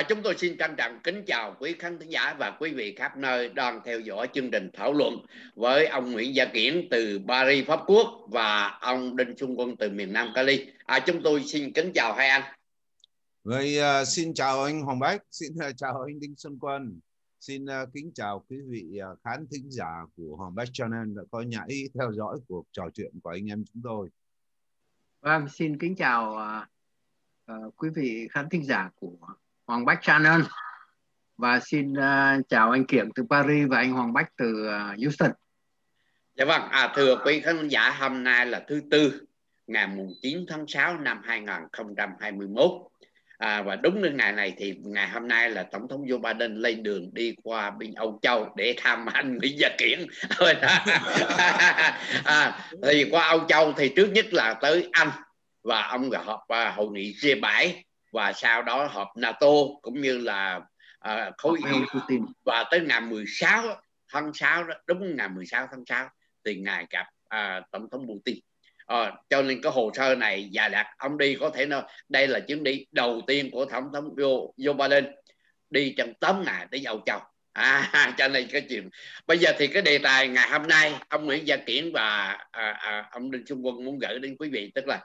À, chúng tôi xin trân trọng kính chào quý khán thính giả và quý vị khắp nơi đang theo dõi chương trình thảo luận với ông Nguyễn Gia Kiển từ Paris Pháp Quốc và ông Đinh Xuân Quân từ miền Nam Cali. À, chúng tôi xin kính chào hai anh. Vậy uh, xin chào anh Hoàng Bách, xin uh, chào anh Đinh Xuân Quân, xin uh, kính chào quý vị uh, khán thính giả của Hoàng Bách Channel đã có nhảy theo dõi cuộc trò chuyện của anh em chúng tôi. Vâng, xin kính chào uh, uh, quý vị khán thính giả của Hoàng Bách Shannon và xin uh, chào anh Kiểm từ Paris và anh Hoàng Bách từ uh, Houston. Dạ vâng, à, thưa quý khán giả hôm nay là thứ tư ngày mùng 9 tháng 6 năm 2021 à, và đúng như ngày này thì ngày hôm nay là tổng thống Joe Biden lên đường đi qua bên Âu Châu để thăm anh Mỹ Gia Kiển. À, thì qua Âu Châu thì trước nhất là tới Anh. Và ông gặp họp hội nghị G7 và sau đó họp NATO cũng như là uh, khối Putin. Và tới ngày 16 tháng 6 đó đúng ngày 16 tháng 6 thì ngài gặp uh, tổng thống Putin. À, cho nên cái hồ sơ này dài đặc ông đi có thể nói đây là chuyến đi đầu tiên của tổng thống Joe, Joe Biden đi trong tóm ngày tới Âu Châu. À, cho nên cái chuyện bây giờ thì cái đề tài ngày hôm nay ông Nguyễn Gia Kiển và à, à, ông Đinh Xuân Quân muốn gửi đến quý vị tức là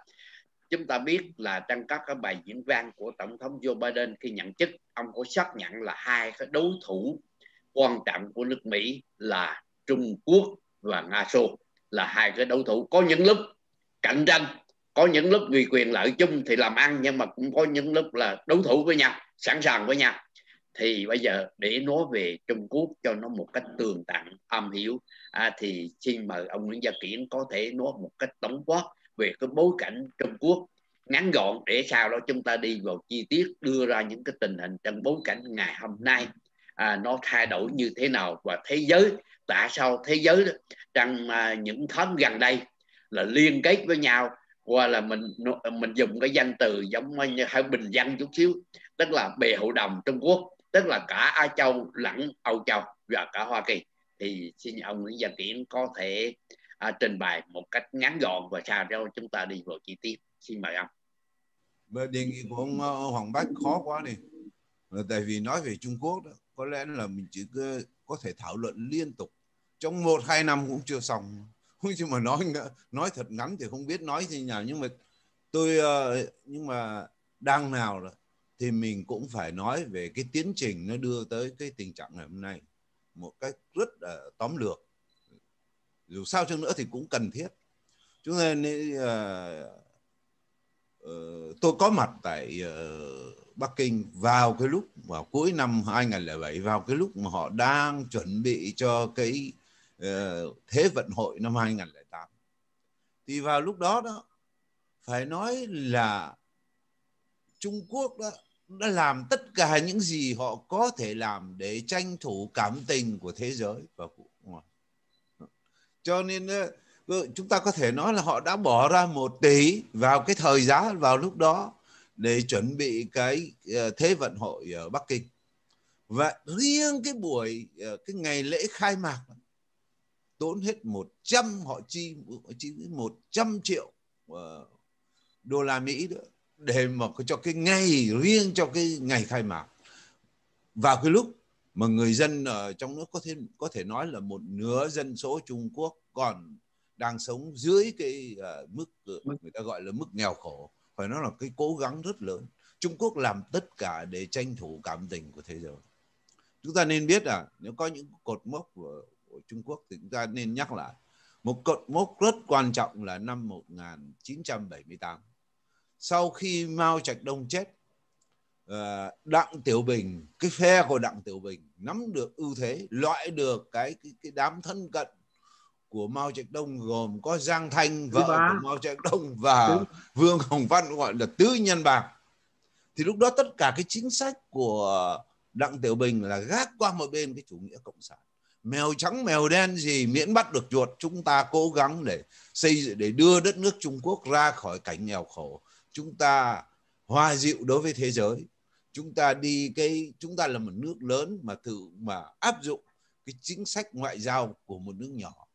chúng ta biết là trong các cái bài diễn văn của tổng thống Joe Biden khi nhận chức ông có xác nhận là hai cái đối thủ quan trọng của nước Mỹ là Trung Quốc và Nga Xô là hai cái đối thủ có những lúc cạnh tranh có những lúc vì quyền lợi chung thì làm ăn nhưng mà cũng có những lúc là đối thủ với nhau sẵn sàng với nhau. Thì bây giờ để nói về Trung Quốc cho nó một cách tường tận am hiểu à, thì xin mời ông Nguyễn Gia Kiển có thể nói một cách tổng quát về cái bối cảnh Trung Quốc ngắn gọn để sau đó chúng ta đi vào chi tiết đưa ra những cái tình hình trong bối cảnh ngày hôm nay. À, nó thay đổi như thế nào và thế giới tại sao thế giới trong à, những tháng gần đây là liên kết với nhau hoặc là mình mình dùng cái danh từ giống như hơi bình dân chút xíu tức là bề hội đồng Trung Quốc tức là cả Á Châu lẫn Âu Châu và cả Hoa Kỳ. Thì xin ông Lý Gia Kiển có thể à, trình bày một cách ngắn gọn và sau đó chúng ta đi vào chi tiết. Xin mời ông. Về đề nghị của ờ, ông Hoàng Bách khó quá này ờ, tại vì nói về Trung Quốc đó, có lẽ là mình chỉ có thể thảo luận liên tục. Trong một hai năm cũng chưa xong. Nhưng mà nói nói thật ngắn thì không biết nói gì nào. Nhưng mà tôi ờ, nhưng mà đang nào rồi thì mình cũng phải nói về cái tiến trình nó đưa tới cái tình trạng ngày hôm nay một cách rất là tóm lược dù sao chăng nữa thì cũng cần thiết. Chúng ta nên uh, uh, tôi có mặt tại uh, Bắc Kinh vào cái lúc vào cuối năm 2007 vào cái lúc mà họ đang chuẩn bị cho cái uh, thế vận hội năm 2008 thì vào lúc đó đó phải nói là Trung Quốc đó đã làm tất cả những gì họ có thể làm để tranh thủ cảm tình của thế giới và của cho nên ờ, chúng ta có thể nói là họ đã bỏ ra một tỷ vào cái thời giá vào lúc đó để chuẩn bị cái ờ, thế vận hội ở Bắc Kinh. Và riêng cái buổi ờ, cái ngày lễ khai mạc tốn hết 100 họ chi họ chi 100 triệu đô la Mỹ nữa để mà cho cái ngày, riêng cho cái ngày khai mạc. Vào cái lúc mà người dân ở trong nước có thể có thể nói là một nửa dân số Trung Quốc còn đang sống dưới cái uh, mức người ta gọi là mức nghèo khổ. Phải nói là cái cố gắng rất lớn. Trung Quốc làm tất cả để tranh thủ cảm tình của thế giới. Chúng ta nên biết là nếu có những cột mốc của, của Trung Quốc thì chúng ta nên nhắc lại. Một cột mốc rất quan trọng là năm 1978 sau khi Mao Trạch Đông chết đặng tiểu bình cái phe của đặng tiểu bình nắm được ưu thế loại được cái cái, cái đám thân cận của Mao Trạch Đông gồm có Giang Thanh vợ của Mao Trạch Đông và Vương Hồng Văn gọi là tứ nhân bạc thì lúc đó tất cả cái chính sách của Đặng Tiểu Bình là gác qua một bên cái chủ nghĩa cộng sản. Mèo trắng mèo đen gì miễn bắt được chuột chúng ta cố gắng để xây dựng để đưa đất nước Trung Quốc ra khỏi cảnh nghèo khổ. Chúng ta hòa dịu đối với thế giới chúng ta đi cái chúng ta là một nước lớn mà thử mà áp dụng cái chính sách ngoại giao của một nước nhỏ.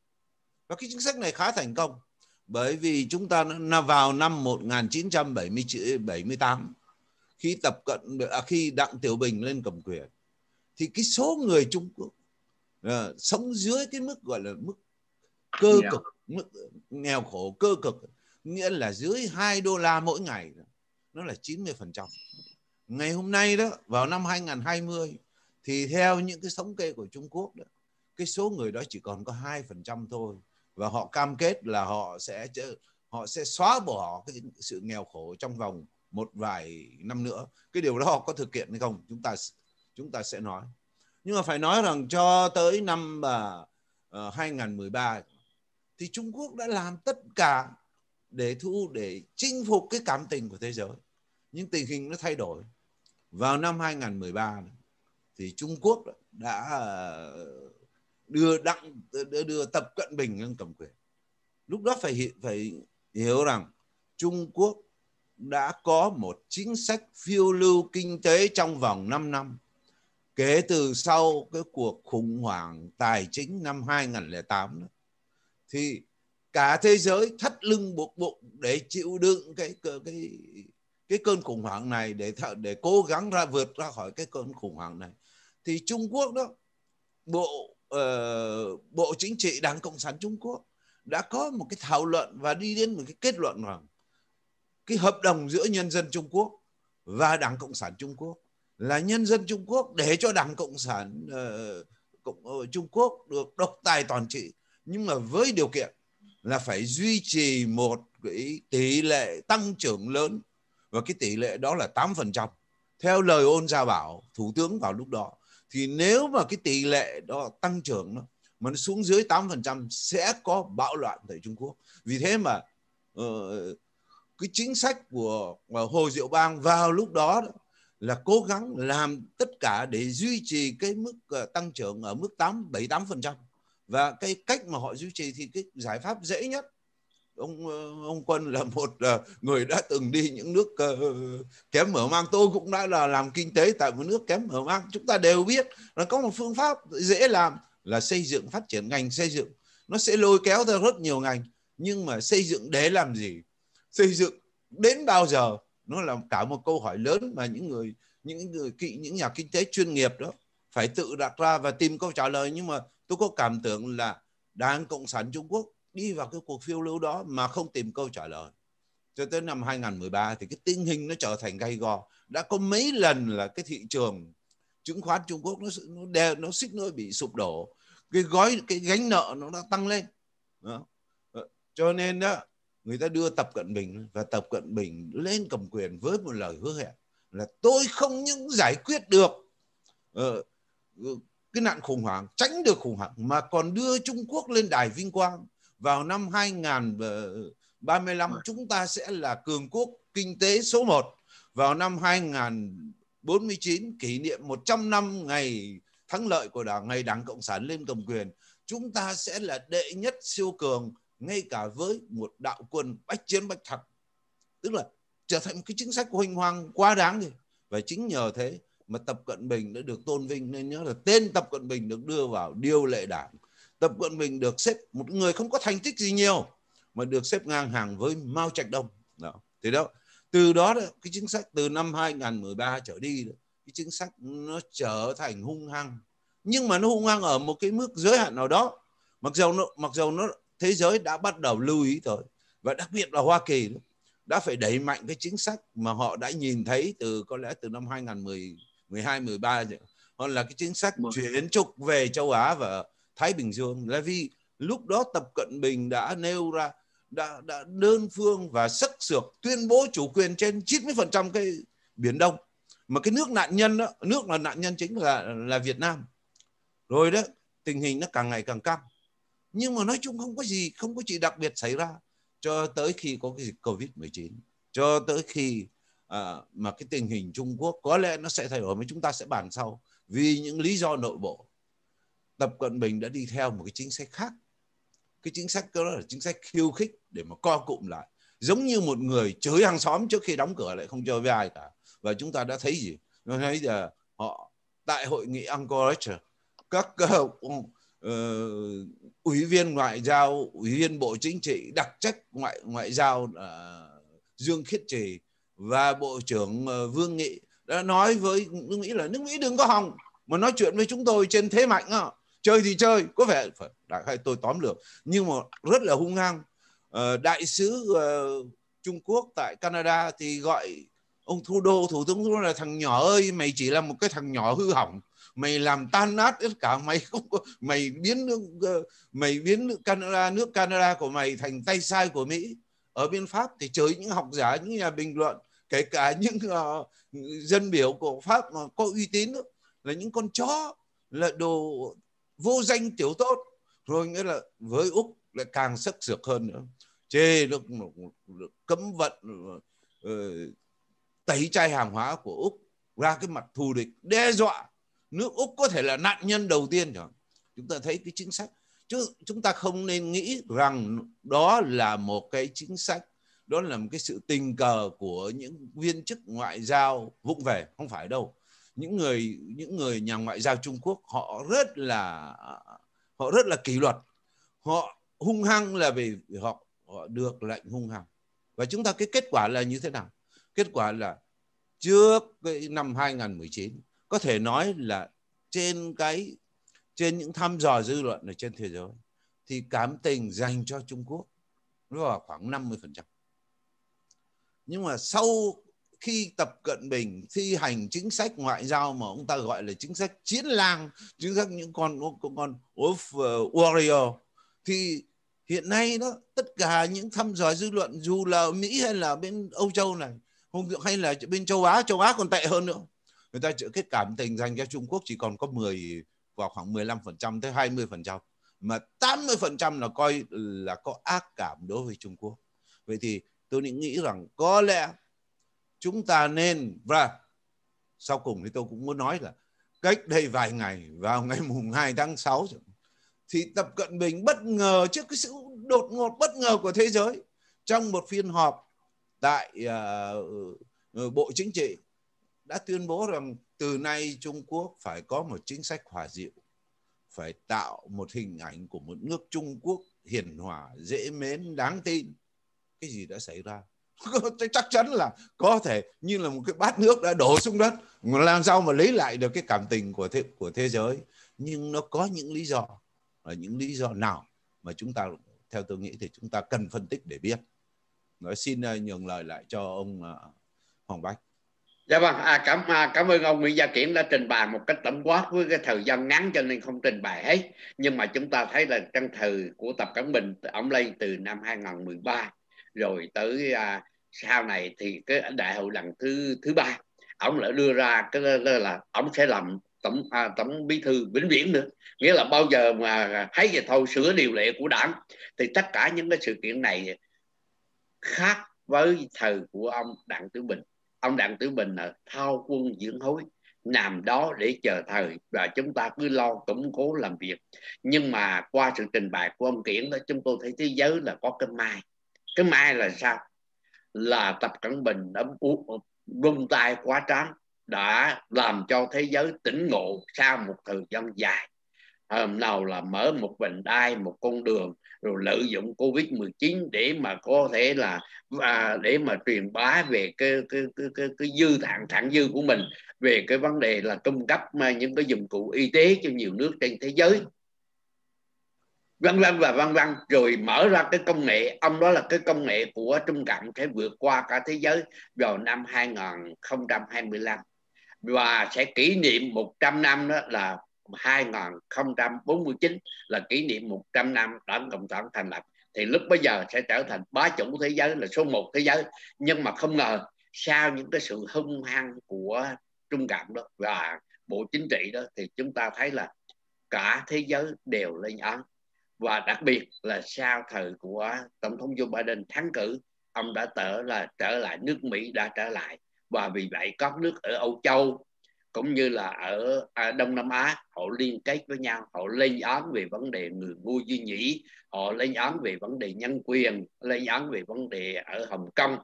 Và cái chính sách này khá thành công bởi vì chúng ta là vào năm 1978 khi tập cận à, khi đặng tiểu bình lên cầm quyền thì cái số người trung quốc uh, sống dưới cái mức gọi là mức cơ cực mức nghèo khổ cơ cực nghĩa là dưới 2 đô la mỗi ngày nó là 90 phần trăm ngày hôm nay đó vào năm 2020 thì theo những cái thống kê của Trung Quốc đó cái số người đó chỉ còn có hai phần trăm thôi. Và họ cam kết là họ sẽ họ sẽ xóa bỏ cái sự nghèo khổ trong vòng một vài năm nữa. Cái điều đó họ có thực hiện hay không chúng ta chúng ta sẽ nói. Nhưng mà phải nói rằng cho tới năm à, à, uh, 2013 thì Trung Quốc đã làm tất cả để thu để chinh phục cái cảm tình của thế giới. Nhưng tình hình nó thay đổi vào năm 2013 thì Trung Quốc đã ờ, đưa đặng đưa, đưa tập cận bình lên cầm quyền. Lúc đó phải phải hiểu rằng Trung Quốc đã có một chính sách phiêu lưu kinh tế trong vòng 5 năm kể từ sau cái cuộc khủng hoảng tài chính năm 2008 đó, thì cả thế giới thắt lưng buộc bụng để chịu đựng cái cái cái, cái cơn khủng hoảng này để để cố gắng ra vượt ra khỏi cái cơn khủng hoảng này. Thì Trung Quốc đó bộ uh, bộ chính trị Đảng Cộng sản Trung Quốc đã có một cái thảo luận và đi đến một cái kết luận rằng cái hợp đồng giữa nhân dân Trung Quốc và Đảng Cộng sản Trung Quốc là nhân dân Trung Quốc để cho Đảng Cộng sản uh, Cộng, uh, Trung Quốc được độc tài toàn trị. Nhưng mà với điều kiện là phải duy trì một cái tỷ lệ tăng trưởng lớn và cái tỷ lệ đó là 8%. Theo lời ôn gia bảo, thủ tướng vào lúc đó thì nếu mà cái tỷ lệ đó tăng trưởng nó mà nó xuống dưới 8% sẽ có bạo loạn tại Trung Quốc. Vì thế mà uh, cái chính sách của Hồ Diệu Bang vào lúc đó, đó là cố gắng làm tất cả để duy trì cái mức ờ, tăng trưởng ở mức 8 7 8% và cái cách mà họ duy trì thì cái giải pháp dễ nhất ông ờ, ông quân là một ờ, người đã từng đi những nước ờ, kém mở mang. Tôi cũng đã là làm kinh tế tại một nước kém mở mang. Chúng ta đều biết là có một phương pháp dễ làm là xây dựng phát triển ngành xây dựng. Nó sẽ lôi kéo theo rất nhiều ngành. Nhưng mà xây dựng để làm gì? Xây dựng đến bao giờ? Nó là cả một câu hỏi lớn mà những người những người những nhà kinh tế chuyên nghiệp đó phải tự đặt ra và tìm câu trả lời. Nhưng mà tôi có cảm tưởng là đảng cộng sản trung quốc đi vào cái cuộc phiêu lưu đó mà không tìm câu trả lời. Cho tới năm 2013 thì cái tình hình nó trở thành gay go. Đã có mấy lần là cái thị trường chứng khoán Trung Quốc nó nó đeo nó xích nữa bị sụp đổ. Cái gói cái gánh nợ nó đã tăng lên. Đó. Ờ, cho nên đó người ta đưa tập cận bình và tập cận bình lên cầm quyền với một lời hứa hẹn là tôi không những giải quyết được uh, cái nạn khủng hoảng tránh được khủng hoảng mà còn đưa Trung Quốc lên đài vinh quang vào năm 2035 chúng ta sẽ là cường quốc kinh tế số 1 vào năm 2049 kỷ niệm 100 năm ngày thắng lợi của đảng ngày Đảng Cộng sản lên cầm quyền chúng ta sẽ là đệ nhất siêu cường ngay cả với một đạo quân bách chiến bách thắng tức là trở thành một cái chính sách huỳnh hoàng quá đáng đi. Và chính nhờ thế mà Tập Cận Bình đã được tôn vinh nên nhớ là tên Tập Cận Bình được đưa vào điều lệ đảng Tập Cận Bình được xếp một người không có thành tích gì nhiều mà được xếp ngang hàng với Mao Trạch Đông đó. thì đó từ đó, đó cái chính sách từ năm 2013 trở đi đó, cái chính sách nó trở thành hung hăng nhưng mà nó hung hăng ở một cái mức giới hạn nào đó mặc dầu nó mặc dầu nó thế giới đã bắt đầu lưu ý rồi và đặc biệt là Hoa Kỳ đó, đã phải đẩy mạnh cái chính sách mà họ đã nhìn thấy từ có lẽ từ năm 2010 12 13 họ là cái chính sách vâng. chuyển trục về châu Á và Thái Bình Dương. Là vì lúc đó Tập Cận Bình đã nêu ra đã, đã đơn phương và sắc sược tuyên bố chủ quyền trên 90% cái biển Đông. Mà cái nước nạn nhân đó nước là nạn nhân chính là là Việt Nam. Rồi đó tình hình nó càng ngày càng căng. Nhưng mà nói chung không có gì không có gì đặc biệt xảy ra cho tới khi có cái dịch Covid 19 cho tới khi à, mà cái tình hình Trung Quốc có lẽ nó sẽ thay đổi mà chúng ta sẽ bàn sau. Vì những lý do nội bộ. Tập Cận Bình đã đi theo một cái chính sách khác. Cái chính sách đó là chính sách khiêu khích để mà co cụm lại. Giống như một người chửi hàng xóm trước khi đóng cửa lại không chơi với ai cả. Và chúng ta đã thấy gì? Nó thấy là họ tại hội nghị Anchorage các uh, uh, ủy viên ngoại giao ủy viên bộ chính trị đặc trách ngoại ngoại giao uh, Dương Khiết Trì và bộ trưởng uh, Vương Nghị đã nói với nước Mỹ là nước Mỹ đừng có hòng mà nói chuyện với chúng tôi trên thế mạnh đó chơi thì chơi có vẻ phải đại khái tôi tóm lược. Nhưng mà rất là hung hăng ờ, đại sứ uh, Trung Quốc tại Canada thì gọi ông Trudeau thủ tướng Trudeau là thằng nhỏ ơi mày chỉ là một cái thằng nhỏ hư hỏng. Mày làm tan nát tất cả mày không có mày biến nước ờ, mày biến nước Canada nước Canada của mày thành tay sai của Mỹ. Ở bên Pháp thì chửi những học giả những nhà bình luận kể cả những uh, dân biểu của Pháp mà có uy tín đó, là những con chó là đồ vô danh tiểu tốt. Rồi nghĩa là với úc lại càng sắc sược hơn nữa. Chê được, được cấm vận ờ, tẩy chay hàng hóa của úc ra cái mặt thù địch đe dọa. Nước úc có thể là nạn nhân đầu tiên chẳng chúng ta thấy cái chính sách. Chứ chúng ta không nên nghĩ rằng đó là một cái chính sách đó là một cái sự tình cờ của những viên chức ngoại giao vụng về. Không phải đâu những người những người nhà ngoại giao Trung Quốc, họ rất là, họ rất là kỷ luật. Họ hung hăng là vì họ họ được lệnh hung hăng. Và chúng ta cái kết quả là như thế nào? Kết quả là trước cái năm 2019 có thể nói là trên cái, trên những thăm dò dư luận ở trên thế giới, thì cảm tình dành cho Trung Quốc nó vào khoảng 50%. Nhưng mà sau khi Tập Cận Bình thi hành chính sách ngoại giao mà ông ta gọi là chính sách chiến lang, chính sách những con con, con of uh, warrior thì hiện nay đó tất cả những thăm dò dư luận dù là Mỹ hay là bên Âu Châu này hay là bên châu Á, châu Á còn tệ hơn nữa. Người ta cái cảm tình dành cho Trung Quốc chỉ còn có 10 vào khoảng 15% tới 20% mà 80% là coi là có ác cảm đối với Trung Quốc. Vậy thì tôi nghĩ rằng có lẽ chúng ta nên và sau cùng thì tôi cũng muốn nói là cách đây vài ngày vào ngày mùng 2 tháng 6 thì Tập Cận Bình bất ngờ trước cái sự đột ngột bất ngờ của thế giới trong một phiên họp tại uh, Bộ Chính trị đã tuyên bố rằng từ nay Trung Quốc phải có một chính sách hòa dịu phải tạo một hình ảnh của một nước Trung Quốc hiền hòa dễ mến đáng tin. Cái gì đã xảy ra? chắc chắn là có thể như là một cái bát nước đã đổ xuống đất làm sao mà lấy lại được cái cảm tình của thế của thế giới. Nhưng nó có những lý do và những lý do nào mà chúng ta theo tôi nghĩ thì chúng ta cần phân tích để biết. Nói xin à, nhường lời lại cho ông à, Hoàng Bách. Dạ vâng, à, cảm à, cảm ơn ông Nguyễn Gia Kiển đã trình bày một cách tổng quát với cái thời gian ngắn cho nên không trình bày hết. Nhưng mà chúng ta thấy là căn thời của Tập Cận Bình, ông lên từ năm 2013 rồi tới à, sau này thì cái đại hội lần thứ thứ ba, ông lại đưa ra cái là, là ông sẽ làm tổng à, tổng bí thư vĩnh viễn nữa. Nghĩa là bao giờ mà thấy vậy thôi sửa điều lệ của đảng. Thì tất cả những cái sự kiện này khác với thời của ông đặng tử bình. Ông đặng tử bình là thao quân dưỡng hối nằm đó để chờ thời và chúng ta cứ lo củng cố làm việc. Nhưng mà qua sự trình bày của ông kiển đó chúng tôi thấy thế giới là có cái mai. Cái mai là sao? Là tập cận bình đã vung tay quá tráng đã làm cho thế giới tỉnh ngộ sau một thời gian dài. Hôm nào là mở một vành đai một con đường rồi lợi dụng covid 19 để mà có thể là à, để mà truyền bá về cái cái cái cái, cái dư thạng thẳng dư của mình về cái vấn đề là cung cấp mà những cái dụng cụ y tế cho nhiều nước trên thế giới vân vân và vân vân. Rồi mở ra cái công nghệ. Ông đó là cái công nghệ của Trung Cộng sẽ vượt qua cả thế giới vào năm 2025 và sẽ kỷ niệm 100 năm đó là 2049 là kỷ niệm 100 năm đảng cộng sản thành lập. Thì lúc bây giờ sẽ trở thành bá chủ thế giới, là số một thế giới. Nhưng mà không ngờ, sau những cái sự hung hăng của trung cộng đó và bộ chính trị đó, thì chúng ta thấy là cả thế giới đều lên án và đặc biệt là sau thời của tổng thống Joe Biden thắng cử ông đã trở là trở lại nước Mỹ đã trở lại. Và vì vậy các nước ở Âu Châu cũng như là ở à, Đông Nam Á họ liên kết với nhau họ lên án về vấn đề người ngu duy nhĩ họ lên án về vấn đề nhân quyền lên án về vấn đề ở Hồng Kông.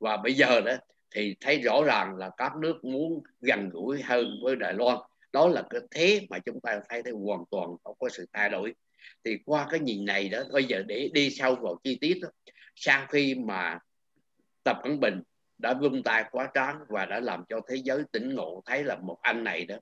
Và bây giờ đó thì thấy rõ ràng là các nước muốn gần gũi hơn với Đài Loan. Đó là cái thế mà chúng ta thấy thấy hoàn toàn không có sự thay đổi thì qua cái nhìn này đó bây giờ để đi sâu vào chi tiết đó, sau khi mà Tập Cận Bình đã vung tay quá trán và đã làm cho thế giới tỉnh ngộ thấy là một anh này đó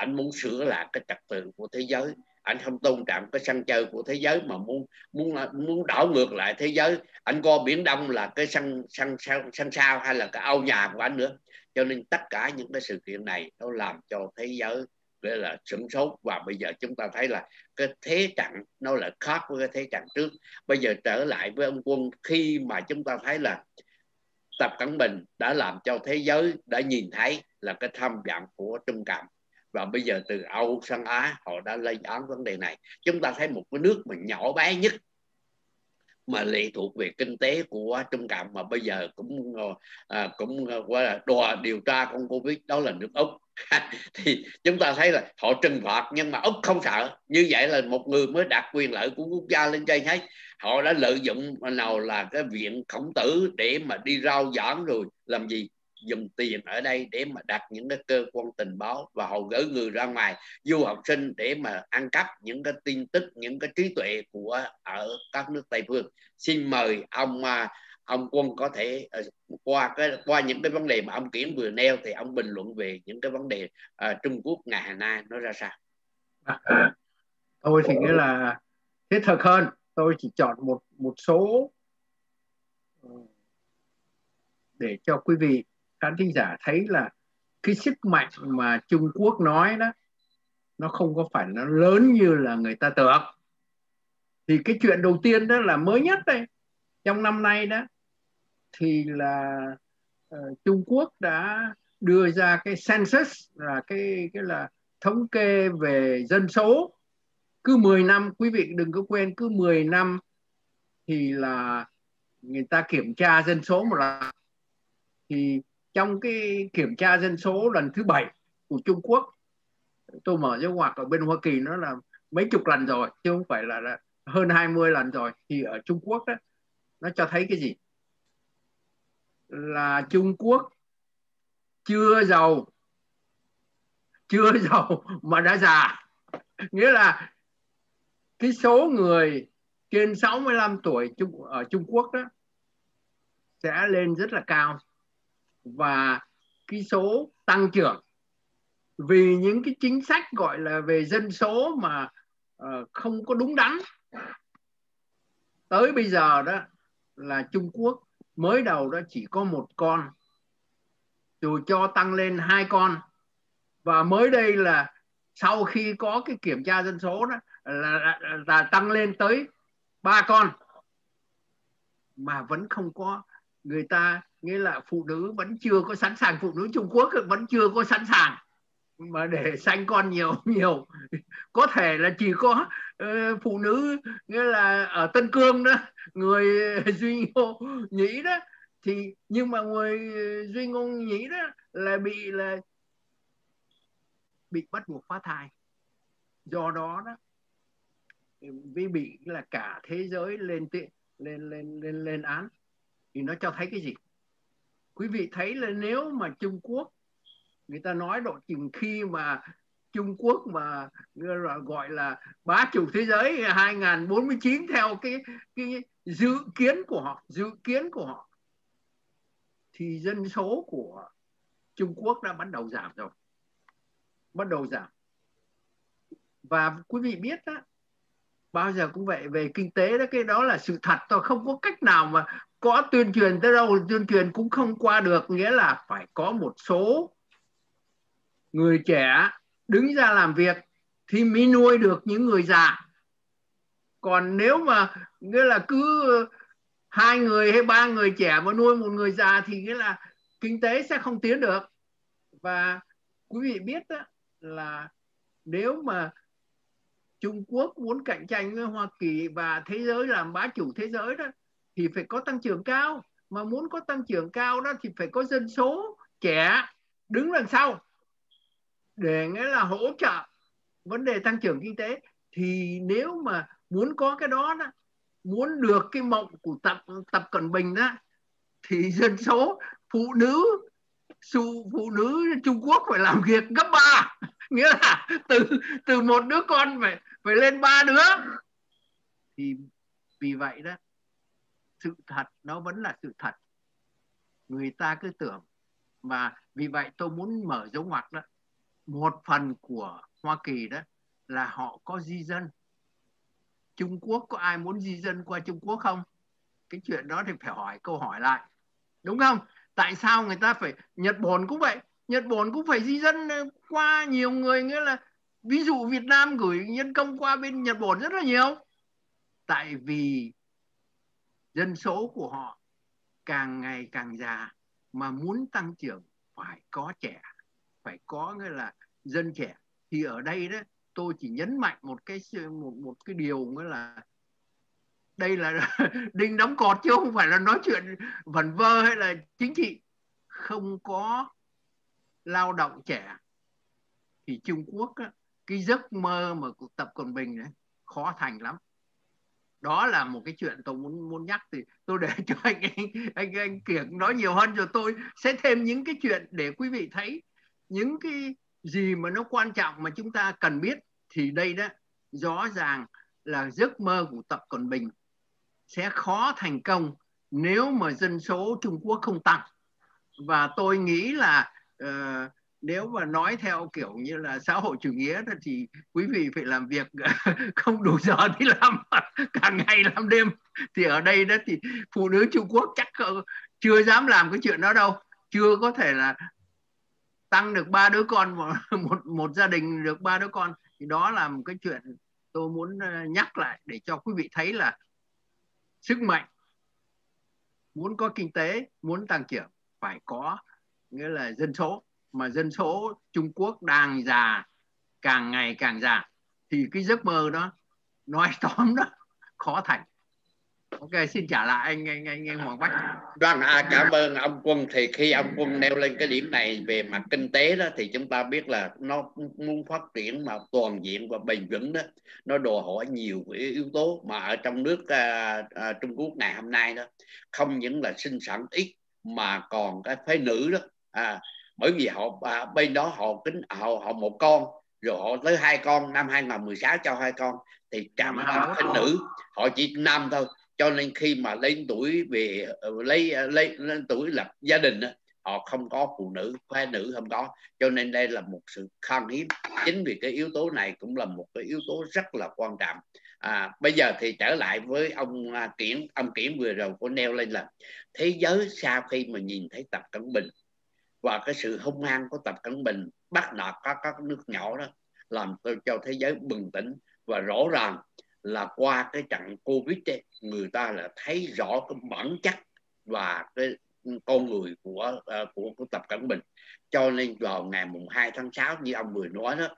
anh muốn sửa lại cái trật tự của thế giới. Anh không tôn trọng cái sân chơi của thế giới mà muốn muốn muốn đảo ngược lại thế giới. Anh coi biển đông là cái sân sân sân sân sao hay là cái ao nhà của anh nữa. Cho nên tất cả những cái sự kiện này nó làm cho thế giới gọi là sửng sốt. Và bây giờ chúng ta thấy là cái thế trận nó là khác với cái thế trận trước. Bây giờ trở lại với ông quân khi mà chúng ta thấy là tập cận bình đã làm cho thế giới đã nhìn thấy là cái tham vọng của trung cộng. Và bây giờ từ Âu sang Á họ đã lên án vấn đề này. Chúng ta thấy một cái nước mà nhỏ bé nhất mà lệ thuộc về kinh tế của Trung Cộng mà bây giờ cũng ờ, à, cũng ờ, qua là đòi điều tra con Covid đó là nước Úc. thì chúng ta thấy là họ trừng phạt, nhưng mà Úc không sợ. Như vậy là một người mới đặt quyền lợi của quốc gia lên trên hết. Họ đã lợi dụng nào là cái viện khổng tử để mà đi rao giảng rồi làm gì? Dùng tiền ở đây để mà đặt những cái cơ quan tình báo và họ gửi người ra ngoài, du học sinh để mà ăn cắp những cái tin tức, những cái trí tuệ của ở các nước tây phương. Xin mời ông à, ông quân có thể ờ, qua cái qua những cái vấn đề mà ông kiển vừa nêu thì ông bình luận về những cái vấn đề uh, Trung Quốc ngày hôm nay nó ra sao? Tôi thì nghĩa là thiết thực hơn. Tôi chỉ chọn một một số ờ, để cho quý vị khán thính giả thấy là cái sức mạnh mà Trung Quốc nói đó nó không có phải nó lớn như là người ta tưởng. Thì cái chuyện đầu tiên đó là mới nhất đây. Trong năm nay đó thì là uh, Trung Quốc đã đưa ra cái census là cái cái là thống kê về dân số. Cứ 10 năm quý vị đừng có quên cứ 10 năm thì là người ta kiểm tra dân số một lần. Thì trong cái kiểm tra dân số lần thứ bảy của Trung Quốc tôi mở dấu ngoặc ở bên Hoa Kỳ nó là mấy chục lần rồi chứ không phải là, là hơn 20 lần rồi thì ở Trung Quốc đó nó cho thấy cái gì? Là Trung Quốc chưa giàu chưa giàu mà đã già. Nghĩa là cái số người trên 65 tuổi ở Trung Quốc đó sẽ lên rất là cao và cái số tăng trưởng. Vì những cái chính sách gọi là về dân số mà uh, không có đúng đắn tới bây giờ đó là Trung Quốc mới đầu đó chỉ có một con rồi cho tăng lên hai con. Và mới đây là sau khi có cái kiểm tra dân số đó là, là, là tăng lên tới ba con. Mà vẫn không có người ta nghĩa là phụ nữ vẫn chưa có sẵn sàng phụ nữ Trung Quốc vẫn chưa có sẵn sàng mà để sanh con nhiều nhiều. Có thể là chỉ có uh, phụ nữ nghĩa là ở Tân Cương đó người duy ngô nhĩ đó. Thì nhưng mà người duy ngô nhĩ đó là bị là bị bắt buộc phá thai. Do đó đó vì bị là cả thế giới lên lên lên lên lên án. Thì nó cho thấy cái gì? Quý vị thấy là nếu mà Trung Quốc người ta nói độ chừng khi mà Trung Quốc mà, gọi là bá chủ thế giới 2049 theo cái cái dự kiến của họ, dự kiến của họ, thì dân số của Trung Quốc đã bắt đầu giảm rồi. Bắt đầu giảm. Và quý vị biết đó bao giờ cũng vậy, về kinh tế đó, cái đó là sự thật tôi không có cách nào mà có tuyên truyền tới đâu, tuyên truyền cũng không qua được. Nghĩa là phải có một số người trẻ đứng ra làm việc thì mới nuôi được những người già. Còn nếu mà, nghĩa là cứ hai người hay ba người trẻ mà nuôi một người già thì nghĩa là kinh tế sẽ không tiến được. Và quý vị biết đó là nếu mà Trung Quốc muốn cạnh tranh với Hoa Kỳ và thế giới làm bá chủ thế giới đó, thì phải có tăng trưởng cao. Mà muốn có tăng trưởng cao đó thì phải có dân số trẻ đứng đằng sau để nghĩa là hỗ trợ vấn đề tăng trưởng kinh tế. Thì nếu mà muốn có cái đó đó muốn được cái mộng của tập tập cận bình đó thì dân số phụ nữ phụ, phụ nữ Trung Quốc phải làm việc gấp ba. Nghĩa là từ từ một đứa con phải phải lên ba đứa. Thì vì vậy đó sự thật nó vẫn là sự thật. Người ta cứ tưởng và vì vậy tôi muốn mở dấu ngoặc đó một phần của Hoa Kỳ đó là họ có di dân. Trung Quốc, có ai muốn di dân qua Trung Quốc không? Cái chuyện đó thì phải hỏi, câu hỏi lại. Đúng không? Tại sao người ta phải, Nhật Bản cũng vậy. Nhật Bản cũng phải di dân qua nhiều người, nghĩa là ví dụ Việt Nam gửi nhân công qua bên Nhật Bản rất là nhiều. Tại vì dân số của họ càng ngày càng già mà muốn tăng trưởng phải có trẻ phải có nghĩa là dân trẻ. Thì ở đây đó tôi chỉ nhấn mạnh một cái một một cái điều nghĩa là đây là đinh đóng cọt chứ không phải là nói chuyện vẩn vơ hay là chính trị. Không có lao động trẻ. Thì Trung Quốc á, cái giấc mơ mà cuộc Tập Cận Bình đấy khó thành lắm. Đó là một cái chuyện tôi muốn muốn nhắc thì tôi để cho anh anh anh, anh Kiểng nói nhiều hơn rồi tôi sẽ thêm những cái chuyện để quý vị thấy những cái gì mà nó quan trọng mà chúng ta cần biết thì đây đó rõ ràng là giấc mơ của Tập Cận Bình sẽ khó thành công nếu mà dân số Trung Quốc không tăng. Và tôi nghĩ là uh, nếu mà nói theo kiểu như là xã hội chủ nghĩa thì quý vị phải làm việc không đủ giờ đi làm cả ngày làm đêm. Thì ở đây đó thì phụ nữ Trung Quốc chắc chưa dám làm cái chuyện đó đâu. Chưa có thể là tăng được ba đứa con một một, một gia đình được ba đứa con thì đó là một cái chuyện tôi muốn ờ, nhắc lại để cho quý vị thấy là sức mạnh muốn có kinh tế muốn tăng trưởng phải có nghĩa là dân số. Mà dân số Trung Quốc đang già càng ngày càng già thì cái giấc mơ đó nói tóm đó khó thành ok xin trả lại anh anh anh, anh Hoàng Bách. Vâng à, cảm ơn ông Quân. Thì khi ông Quân nêu lên cái điểm này về mặt kinh tế đó thì chúng ta biết là nó muốn phát triển mà toàn diện và bền vững đó nó đòi hỏi nhiều yếu tố mà ở trong nước à, à, Trung Quốc ngày hôm nay đó không những là sinh sản ít mà còn cái phái nữ đó. À, bởi vì họ à, bên đó họ kính họ họ một con rồi họ tới hai con năm 2016 cho hai con thì trạm phái nữ họ chỉ năm thôi cho nên khi mà lên tuổi về ờ, ờ, lấy lấy lên tuổi lập gia đình họ không có phụ nữ khoe nữ không có. Cho nên đây là một sự khan hiếm. Chính vì cái yếu tố này cũng là một cái yếu tố rất là quan trọng. À, bây giờ thì trở lại với ông à, kiển ông kiển vừa rồi có nêu lên là thế giới sau khi mà nhìn thấy tập cận bình và cái sự hung hăng của tập cận bình bắt nạt các các nước nhỏ đó làm cho thế giới bừng tỉnh và rõ ràng là qua cái trận covid ấy, người ta là thấy rõ cái bản chất và cái con người của uh, của của tập cận bình. Cho nên vào ngày mùng 2 tháng 6 như ông vừa nói đó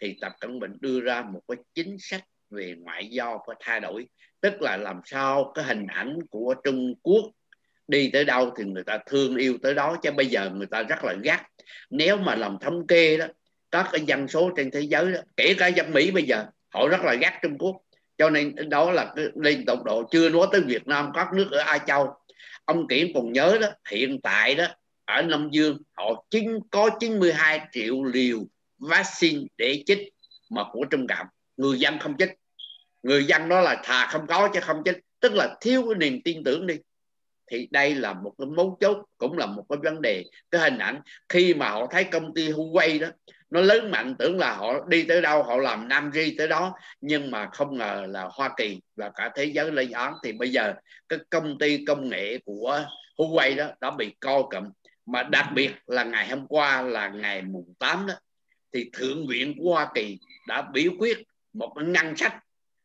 thì tập cận bình đưa ra một cái chính sách về ngoại giao phải thay đổi. Tức là làm sao cái hình ảnh của Trung Quốc đi tới đâu thì người ta thương yêu tới đó chứ bây giờ người ta rất là gắt. Nếu mà làm thống kê đó các cái dân số trên thế giới đó, kể cả dân Mỹ bây giờ họ rất là gắt Trung Quốc cho nên đó là cái liên tục độ chưa nói tới Việt Nam, các nước ở Ai Châu. Ông Kiển còn nhớ đó, hiện tại đó, ở Lâm Dương, họ chính, có 92 triệu liều vaccine để chích mà của Trung Cộng người dân không chích. Người dân đó là thà không có chứ không chích. Tức là thiếu cái niềm tin tưởng đi. Thì đây là một cái mấu chốt, cũng là một cái vấn đề, cái hình ảnh khi mà họ thấy công ty Huawei đó nó lớn mạnh tưởng là họ đi tới đâu, họ làm nam ri tới đó. Nhưng mà không ngờ là Hoa Kỳ và cả thế giới lên án thì bây giờ cái công ty công nghệ của Huawei đó, đã bị co cụm. Mà đặc biệt là ngày hôm qua là ngày mùng 8 đó, thì thượng viện của Hoa Kỳ đã biểu quyết một cái ngân sách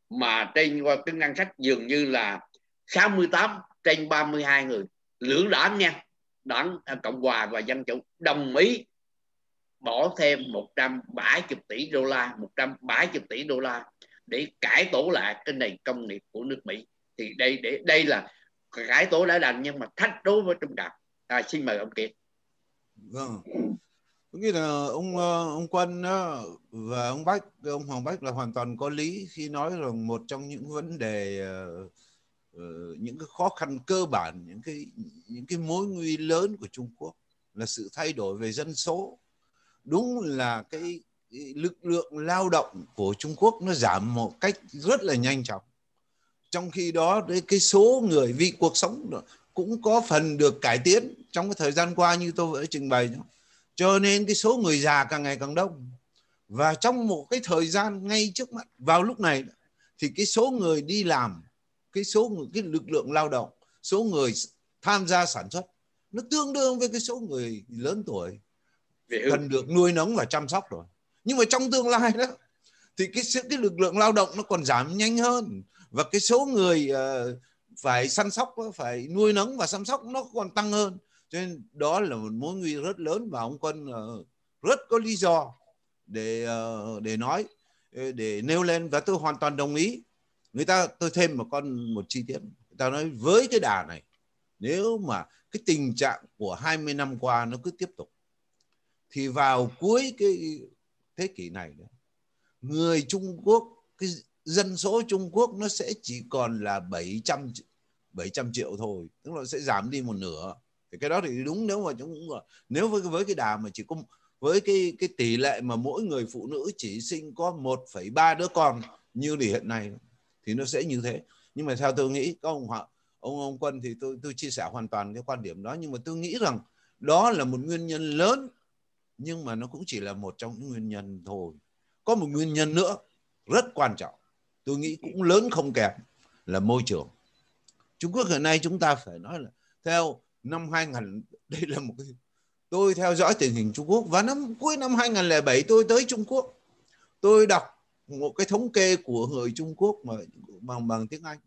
mà trên qua cái ngân sách dường như là 68 trên 32 người. Lưỡng đảng nha, đảng à, cộng hòa và dân chủ đồng ý bỏ thêm 170 tỷ đô la 170 tỷ đô la để cải tổ lại cái nền công nghiệp của nước Mỹ. Thì đây để đây là cải tổ đã đành nhưng mà thách đối với Trung Cộng à, xin mời ông Kiệt. Vâng. Nghĩa là ông ờ, ông Quân và ông Bách ông Hoàng Bách là hoàn toàn có lý khi nói rằng một trong những vấn đề ờ, ờ, những cái khó khăn cơ bản những cái những cái mối nguy lớn của Trung Quốc là sự thay đổi về dân số đúng là cái, lực lượng lao động của Trung Quốc nó giảm một cách rất là nhanh chóng. Trong khi đó cái số người vì cuộc sống cũng có phần được cải tiến trong cái thời gian qua như tôi vừa trình bày cho nên cái số người già càng ngày càng đông. Và trong một cái thời gian ngay trước mắt vào lúc này thì cái số người đi làm cái số người cái lực lượng lao động số người tham gia sản xuất nó tương đương với cái số người lớn tuổi cần được nuôi nấng và chăm sóc rồi. Nhưng mà trong tương lai đó thì cái cái lực lượng lao động nó còn giảm nhanh hơn. Và cái số người uh, phải săn sóc phải nuôi nấng và chăm sóc nó còn tăng hơn. Cho nên đó là một mối nguy rất lớn và ông quân uh, rất có lý do để uh, để nói để nêu lên. Và tôi hoàn toàn đồng ý. Người ta tôi thêm một con một chi tiết. Người ta nói với cái đà này nếu mà cái tình trạng của 20 năm qua nó cứ tiếp tục thì vào cuối cái thế kỷ này người Trung Quốc cái dân số Trung Quốc nó sẽ chỉ còn là 700 700 triệu thôi. Tức là sẽ giảm đi một nửa. Thì cái đó thì đúng nếu mà chúng nếu với với cái đà mà chỉ có với cái cái tỷ lệ mà mỗi người phụ nữ chỉ sinh có 1,3 đứa con như thì hiện nay thì nó sẽ như thế. Nhưng mà theo tôi nghĩ các ông ông ông quân thì tôi tôi chia sẻ hoàn toàn cái quan điểm đó. Nhưng mà tôi nghĩ rằng đó là một nguyên nhân lớn nhưng mà nó cũng chỉ là một trong những nguyên nhân thôi. Có một nguyên nhân nữa rất quan trọng. Tôi nghĩ cũng lớn không kém là môi trường. Trung Quốc hiện nay chúng ta phải nói là theo năm 2000 đây là một cái tôi theo dõi tình hình Trung Quốc và năm cuối năm 2007 tôi tới Trung Quốc. Tôi đọc một cái thống kê của người Trung Quốc mà bằng bằng tiếng Anh.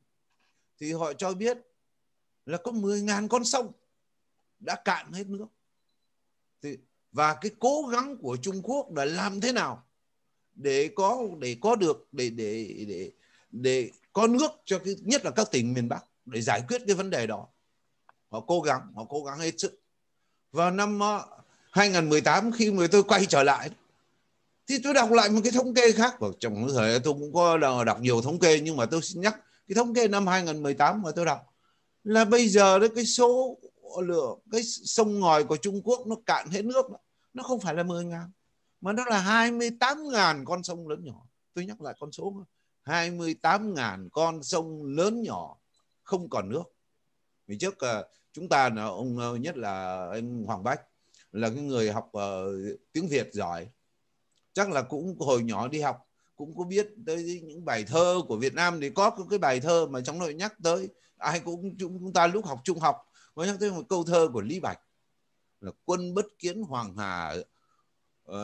Thì họ cho biết là có 10.000 con sông đã cạn hết nước. Thì, và cái cố gắng của Trung Quốc là làm thế nào để có để có được, để để để để có nước cho cái, nhất là các tỉnh miền Bắc để giải quyết cái vấn đề đó. Họ cố gắng, họ cố gắng hết sức. Vào năm ờ, 2018 khi mà tôi quay trở lại, thì tôi đọc lại một cái thống kê khác. Và trong thời tôi cũng có đọc nhiều thống kê, nhưng mà tôi xin nhắc, cái thống kê năm 2018 mà tôi đọc là bây giờ đấy cái số lượng cái sông ngòi của Trung Quốc nó cạn hết nước nó không phải là 10 ngàn mà nó là 28 ngàn con sông lớn nhỏ. Tôi nhắc lại con số 28 ngàn con sông lớn nhỏ không còn nước. Vì trước ờ, chúng ta là ông ờ, nhất là anh Hoàng Bách là cái người học uh, tiếng Việt giỏi. Chắc là cũng hồi nhỏ đi học cũng có biết tới những bài thơ của Việt Nam thì có cái bài thơ mà trong nội nhắc tới ai cũng chúng ta lúc học trung học có nhắc tới một câu thơ của Lý Bạch là quân bất kiến hoàng hà uh,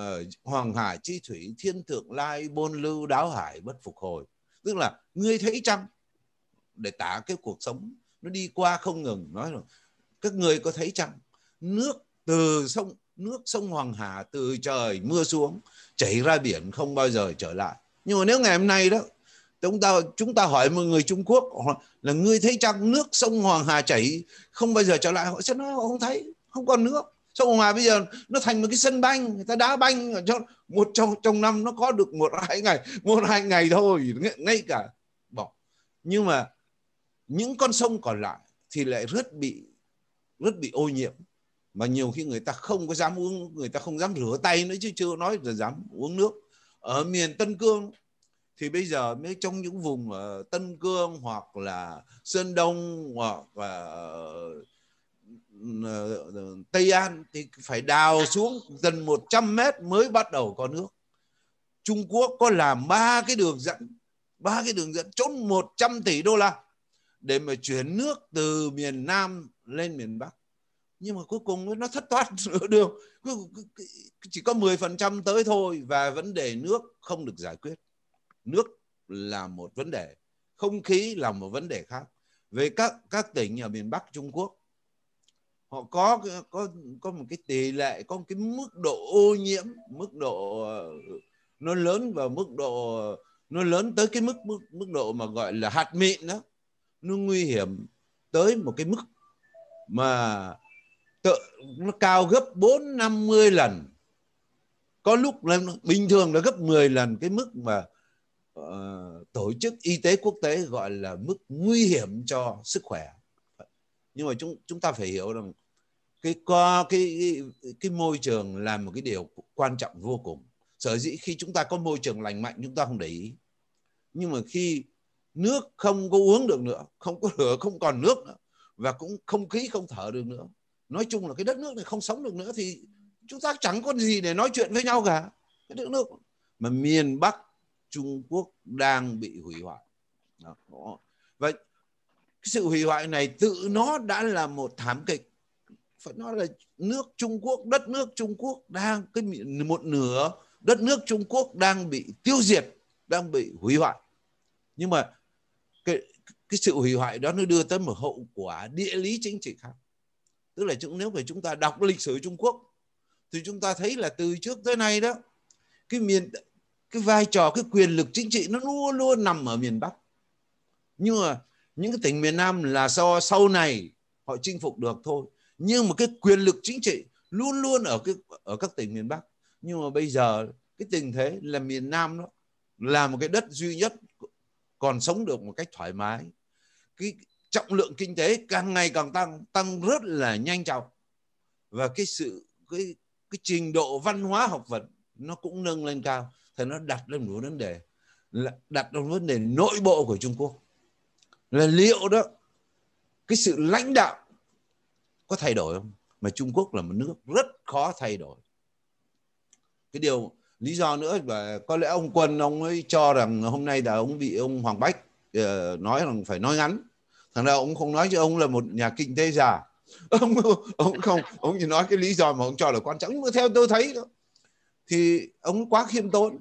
hoàng hà chi thủy thiên thượng lai bôn lưu đáo hải bất phục hồi. Tức là ngươi thấy chăng? Để tả cái cuộc sống nó đi qua không ngừng nói rồi các người có thấy chăng? Nước từ sông nước sông Hoàng Hà từ trời mưa xuống chảy ra biển không bao giờ trở lại. Nhưng mà nếu ngày hôm nay đó chúng ta chúng ta hỏi một người Trung Quốc là ngươi thấy chăng nước sông Hoàng Hà chảy, không bao giờ trở lại, họ sẽ nói họ không thấy, không còn nước. Sông Hoàng Hà bây giờ nó thành một cái sân banh người ta đá banh, cho một trong trong năm nó có được một hai ngày, một hai ngày thôi ngay cả bỏ. Nhưng mà những con sông còn lại thì lại rất bị rất bị ô nhiễm. Mà nhiều khi người ta không có dám uống, người ta không dám rửa tay nữa chứ chưa nói là dám uống nước. Ở miền Tân Cương thì bây giờ mới trong những vùng ở Tân Cương hoặc là Sơn Đông hoặc là ừ, ờ, ờ, Tây An thì phải đào xuống gần 100 mét mới bắt đầu có nước. Trung Quốc có làm ba cái đường dẫn, ba cái đường dẫn trốn 100 tỷ đô la để mà chuyển nước từ miền Nam lên miền Bắc nhưng mà cuối cùng nó thất thoát nửa đường chỉ có 10% tới thôi và vấn đề nước không được giải quyết nước là một vấn đề không khí là một vấn đề khác. Về các các tỉnh ở miền Bắc Trung Quốc họ có có có một cái tỷ lệ có một cái mức độ ô nhiễm mức độ nó lớn và mức độ nó lớn tới cái mức mức mức độ mà gọi là hạt mịn đó. Nó nguy hiểm tới một cái mức mà tự, nó cao gấp 4 50 lần. Có lúc là bình thường là gấp 10 lần cái mức mà uh, tổ chức y tế quốc tế gọi là mức nguy hiểm cho sức khỏe. Nhưng mà chúng chúng ta phải hiểu rằng cái có cái, cái cái môi trường là một cái điều quan trọng vô cùng. Sở dĩ khi chúng ta có môi trường lành mạnh chúng ta không để ý. Nhưng mà khi nước không có uống được nữa không có lửa không còn nước nữa và cũng không khí không thở được nữa nói chung là cái đất nước này không sống được nữa thì chúng ta chẳng có gì để nói chuyện với nhau cả. Cái đất nước mà miền Bắc Trung Quốc đang bị hủy hoại. Đó. và cái sự hủy hoại này tự nó đã là một thảm kịch. Phải nói là nước Trung Quốc, đất nước Trung Quốc đang, cái một nửa đất nước Trung Quốc đang bị tiêu diệt, đang bị hủy hoại. Nhưng mà cái cái sự hủy hoại đó nó đưa tới một hậu quả địa lý chính trị khác. Tức là chúng, nếu mà chúng ta đọc lịch sử Trung Quốc, thì chúng ta thấy là từ trước tới nay đó, cái miền cái vai trò, cái quyền lực chính trị nó luôn luôn nằm ở miền Bắc. Nhưng mà những cái tỉnh miền Nam là do sau này họ chinh phục được thôi. Nhưng mà cái quyền lực chính trị luôn luôn ở cái, ở các tỉnh miền Bắc. Nhưng mà bây giờ cái tình thế là miền Nam đó là một cái đất duy nhất, còn sống được một cách thoải mái. Cái trọng lượng kinh tế càng ngày càng tăng tăng rất là nhanh chóng. Và cái sự, cái cái trình độ văn hóa học vật nó cũng nâng lên cao thì nó đặt lên một vấn đề là đặt lên vấn đề nội bộ của Trung Quốc. Là liệu đó, cái sự lãnh đạo có thay đổi không? Mà Trung Quốc là một nước rất khó thay đổi. Cái điều, lý do nữa và có lẽ ông Quân ông ấy cho rằng hôm nay là ông bị ông Hoàng Bách ờ, nói rằng phải nói ngắn. Thằng nào ông không nói cho ông là một nhà kinh tế già. Ông ông không ông chỉ nói cái lý do mà ông cho là quan trọng. Nhưng mà theo tôi thấy đó, thì ông quá khiêm tốn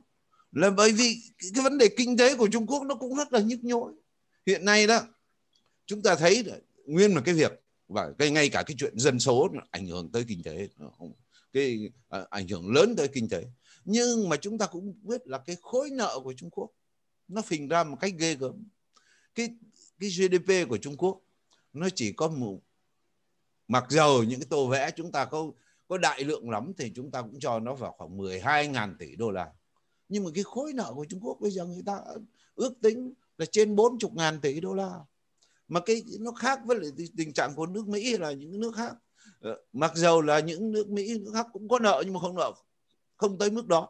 là bởi vì cái vấn đề kinh tế của Trung Quốc nó cũng rất là nhức nhối. Hiện nay đó chúng ta thấy nguyên là cái việc và cái ngay cả cái chuyện dân số ảnh hưởng tới kinh tế cái à, ảnh hưởng lớn tới kinh tế. Nhưng mà chúng ta cũng biết là cái khối nợ của Trung Quốc nó phình ra một cách ghê gớm. Cái cái GDP của Trung Quốc nó chỉ có một mặc dầu những cái tô vẽ chúng ta có có đại lượng lắm thì chúng ta cũng cho nó vào khoảng 12.000 tỷ đô la nhưng mà cái khối nợ của Trung Quốc bây giờ người ta ước tính là trên 40 ngàn tỷ đô la. Mà cái, nó khác với lại tình trạng của nước Mỹ hay là những nước khác. Ờ, mặc dầu là những nước Mỹ, nước khác cũng có nợ nhưng mà không nợ, không tới mức đó.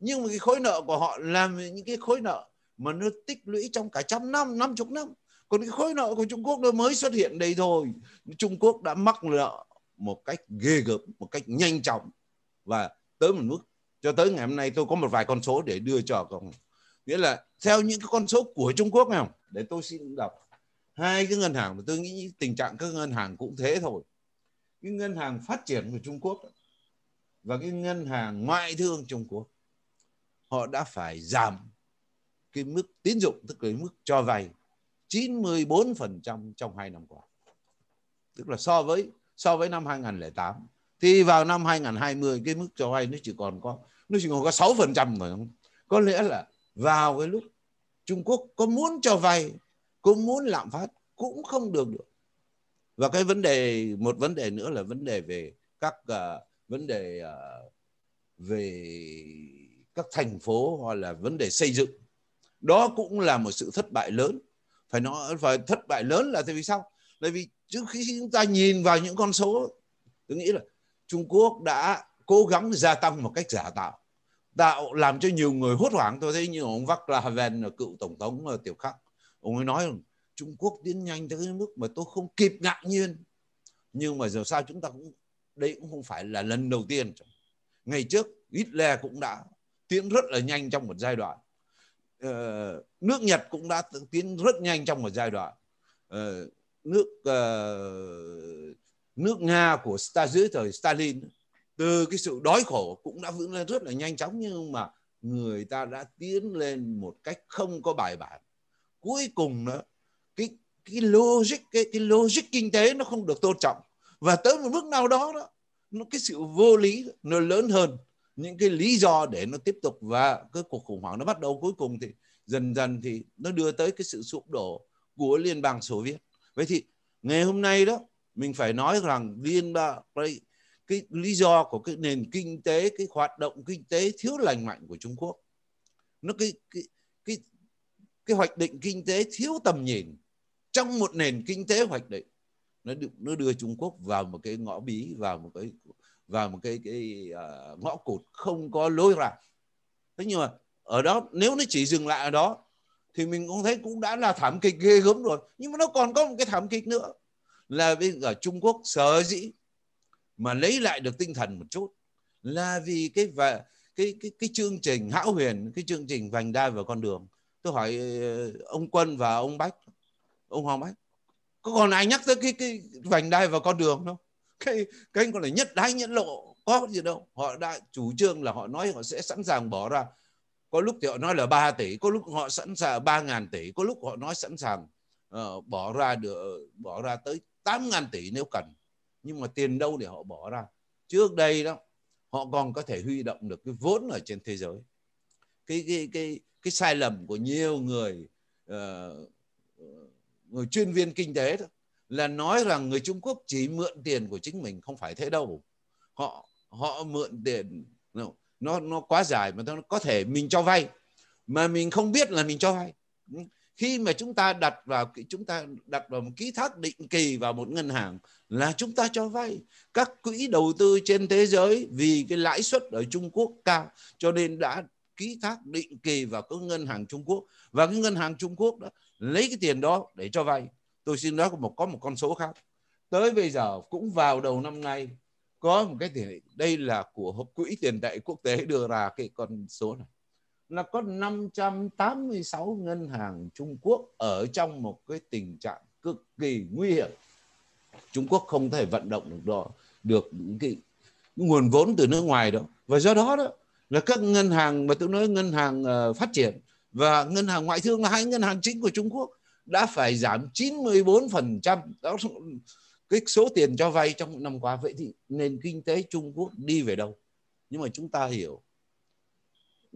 Nhưng mà cái khối nợ của họ làm những cái khối nợ mà nó tích lũy trong cả trăm năm năm chục năm. Còn cái khối nợ của Trung Quốc nó mới xuất hiện đây thôi. Trung Quốc đã mắc nợ một cách ghê gớm, một cách nhanh chóng và tới một mức cho tới ngày hôm nay tôi có một vài con số để đưa cho ông nghĩa là theo những cái con số của Trung Quốc nào? Để tôi xin đọc. Hai cái ngân hàng mà tôi nghĩ tình trạng các ngân hàng cũng thế thôi. Cái ngân hàng phát triển của Trung Quốc và cái ngân hàng ngoại thương Trung Quốc, họ đã phải giảm cái mức tín dụng, tức là mức cho vay 94% trong hai năm qua. Tức là so với so với năm 2008 thì vào năm 2020 cái mức cho vay nó chỉ còn có nó chỉ còn có 6% mà. Có lẽ là vào cái lúc Trung Quốc có muốn cho vay có muốn lạm phát cũng không được được. Và cái vấn đề một vấn đề nữa là vấn đề về các uh, vấn đề uh, về các thành phố hoặc là vấn đề xây dựng. Đó cũng là một sự thất bại lớn. Phải nói phải thất bại lớn là tại vì sao? Tại vì trước khi chúng ta nhìn vào những con số tôi nghĩ là Trung Quốc đã cố gắng gia tăng một cách giả tạo. Tạo làm cho nhiều người hốt hoảng. Tôi thấy như ông Vác La Haven cựu tổng thống tiểu khắc ông ấy nói rằng Trung Quốc tiến nhanh tới cái mức mà tôi không kịp ngạc nhiên. Nhưng mà giờ sao chúng ta cũng đây cũng không phải là lần đầu tiên. Ngày trước Hitler cũng đã tiến rất là nhanh trong một giai đoạn. Ờ, nước Nhật cũng đã tiến rất nhanh trong một giai đoạn. Ờ, nước uh, nước Nga của dưới thời Stalin từ cái sự đói khổ cũng đã vững lên rất là nhanh chóng, nhưng mà người ta đã tiến lên một cách không có bài bản. Cuối cùng nữa cái cái logic, cái cái logic kinh tế nó không được tôn trọng. Và tới một mức nào đó đó, nó, cái sự vô lý nó lớn hơn. Những cái lý do để nó tiếp tục và cái cuộc khủng hoảng nó bắt đầu cuối cùng thì dần dần thì nó đưa tới cái sự sụp đổ của liên bang Xô Viết. Vậy thì ngày hôm nay đó, mình phải nói rằng liên bang cái, lý do của cái nền kinh tế cái hoạt động kinh tế thiếu lành mạnh của Trung Quốc. Nó cái cái cái cái hoạch định kinh tế thiếu tầm nhìn. Trong một nền kinh tế hoạch định nó nó đưa Trung Quốc vào một cái ngõ bí vào một cái vào một cái cái uh, ngõ cụt không có lối ra. Thế nhưng mà ở đó nếu nó chỉ dừng lại ở đó thì mình cũng thấy cũng đã là thảm kịch ghê gớm rồi. Nhưng mà nó còn có một cái thảm kịch nữa là bây giờ Trung Quốc sở dĩ mà lấy lại được tinh thần một chút là vì cái và cái cái cái chương trình hão huyền cái chương trình vành đai và con đường. Tôi hỏi ờ, ông quân và ông bách ông hoàng bách có còn ai nhắc tới cái cái vành đai và con đường không? Cái cái anh còn là nhất đái nhất lộ có gì đâu. Họ đã chủ trương là họ nói họ sẽ sẵn sàng bỏ ra. Có lúc thì họ nói là 3 tỷ có lúc họ sẵn sàng 3 ngàn tỷ có lúc họ nói sẵn sàng uh, bỏ ra được bỏ ra tới 8 ngàn tỷ nếu cần nhưng mà tiền đâu để họ bỏ ra. Trước đây đó họ còn có thể huy động được cái vốn ở trên thế giới. Cái cái cái cái sai lầm của nhiều người uh, người chuyên viên kinh tế đó là nói rằng người Trung Quốc chỉ mượn tiền của chính mình không phải thế đâu. Họ họ mượn tiền nó nó quá dài mà nó có thể mình cho vay. Mà mình không biết là mình cho vay. Ừ khi mà chúng ta đặt vào chúng ta đặt vào một ký thác định kỳ vào một ngân hàng là chúng ta cho vay. Các quỹ đầu tư trên thế giới vì cái lãi suất ở Trung Quốc cao, cho nên đã ký thác định kỳ vào các ngân hàng Trung Quốc. Và cái ngân hàng Trung Quốc đó, lấy cái tiền đó để cho vay. Tôi xin nói một, có một con số khác. Tới bây giờ cũng vào đầu năm nay, có một cái tiền, đây là của quỹ tiền tệ quốc tế đưa ra cái con số này là có 586 ngân hàng Trung Quốc ở trong một cái tình trạng cực kỳ nguy hiểm. Trung Quốc không thể vận động được đó được những cái nguồn vốn từ nước ngoài đó. Và do đó đó là các ngân hàng mà tôi nói ngân hàng uh, phát triển và ngân hàng ngoại thương là hai ngân hàng chính của Trung Quốc đã phải giảm 94% đó cái số tiền cho vay trong năm qua. Vậy thì nền kinh tế Trung Quốc đi về đâu? Nhưng mà chúng ta hiểu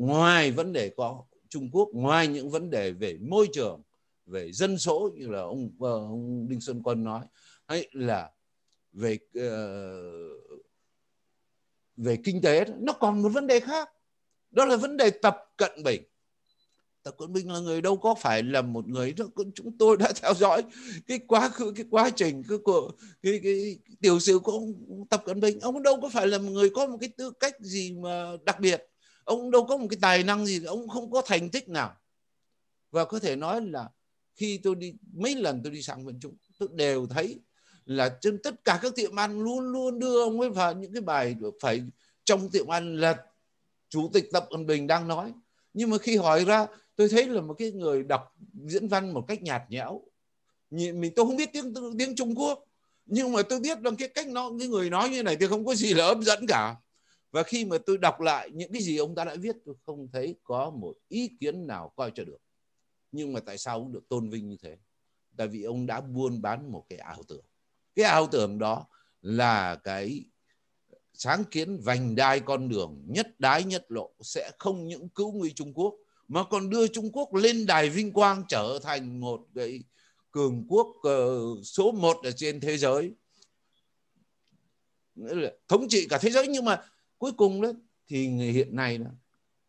ngoài vấn đề có Trung Quốc ngoài những vấn đề về môi trường về dân số như là ông, vâng, ông Đinh Xuân Quân nói hay là về uh, về kinh tế nó còn một vấn đề khác. Đó là vấn đề tập cận bình. Tập cận bình là người đâu có phải là một người chúng tôi đã theo dõi cái quá khứ cái quá trình cái của cái, cái, cái tiểu sử của ông tập cận bình. Ông đâu có phải là một người có một cái tư cách gì mà đặc biệt ông đâu có một cái tài năng gì, ông không có thành tích nào. Và có thể nói là khi tôi đi, mấy lần tôi đi sang miền trung, tôi đều thấy là trên tất cả các tiệm ăn luôn luôn đưa ông ấy vào những cái bài phải trong tiệm ăn là chủ tịch tập cận bình đang nói. Nhưng mà khi hỏi ra, tôi thấy là một cái người đọc diễn văn một cách nhạt nhẽo. Mình tôi không biết tiếng tiếng Trung Quốc, nhưng mà tôi biết rằng cái cách nó, cái người nói như này thì không có gì là hấp dẫn cả và khi mà tôi đọc lại những cái gì ông ta đã viết, tôi không thấy có một ý kiến nào coi cho được. Nhưng mà tại sao ông được tôn vinh như thế? Tại vì ông đã buôn bán một cái ảo tưởng. Cái ảo tưởng đó là cái sáng kiến vành đai con đường nhất đái nhất lộ sẽ không những cứu nguy Trung Quốc, mà còn đưa Trung Quốc lên đài vinh quang trở thành một cái cường quốc ờ, số một ở trên thế giới. Thống trị cả thế giới. Nhưng mà cuối cùng đó thì hiện nay đó,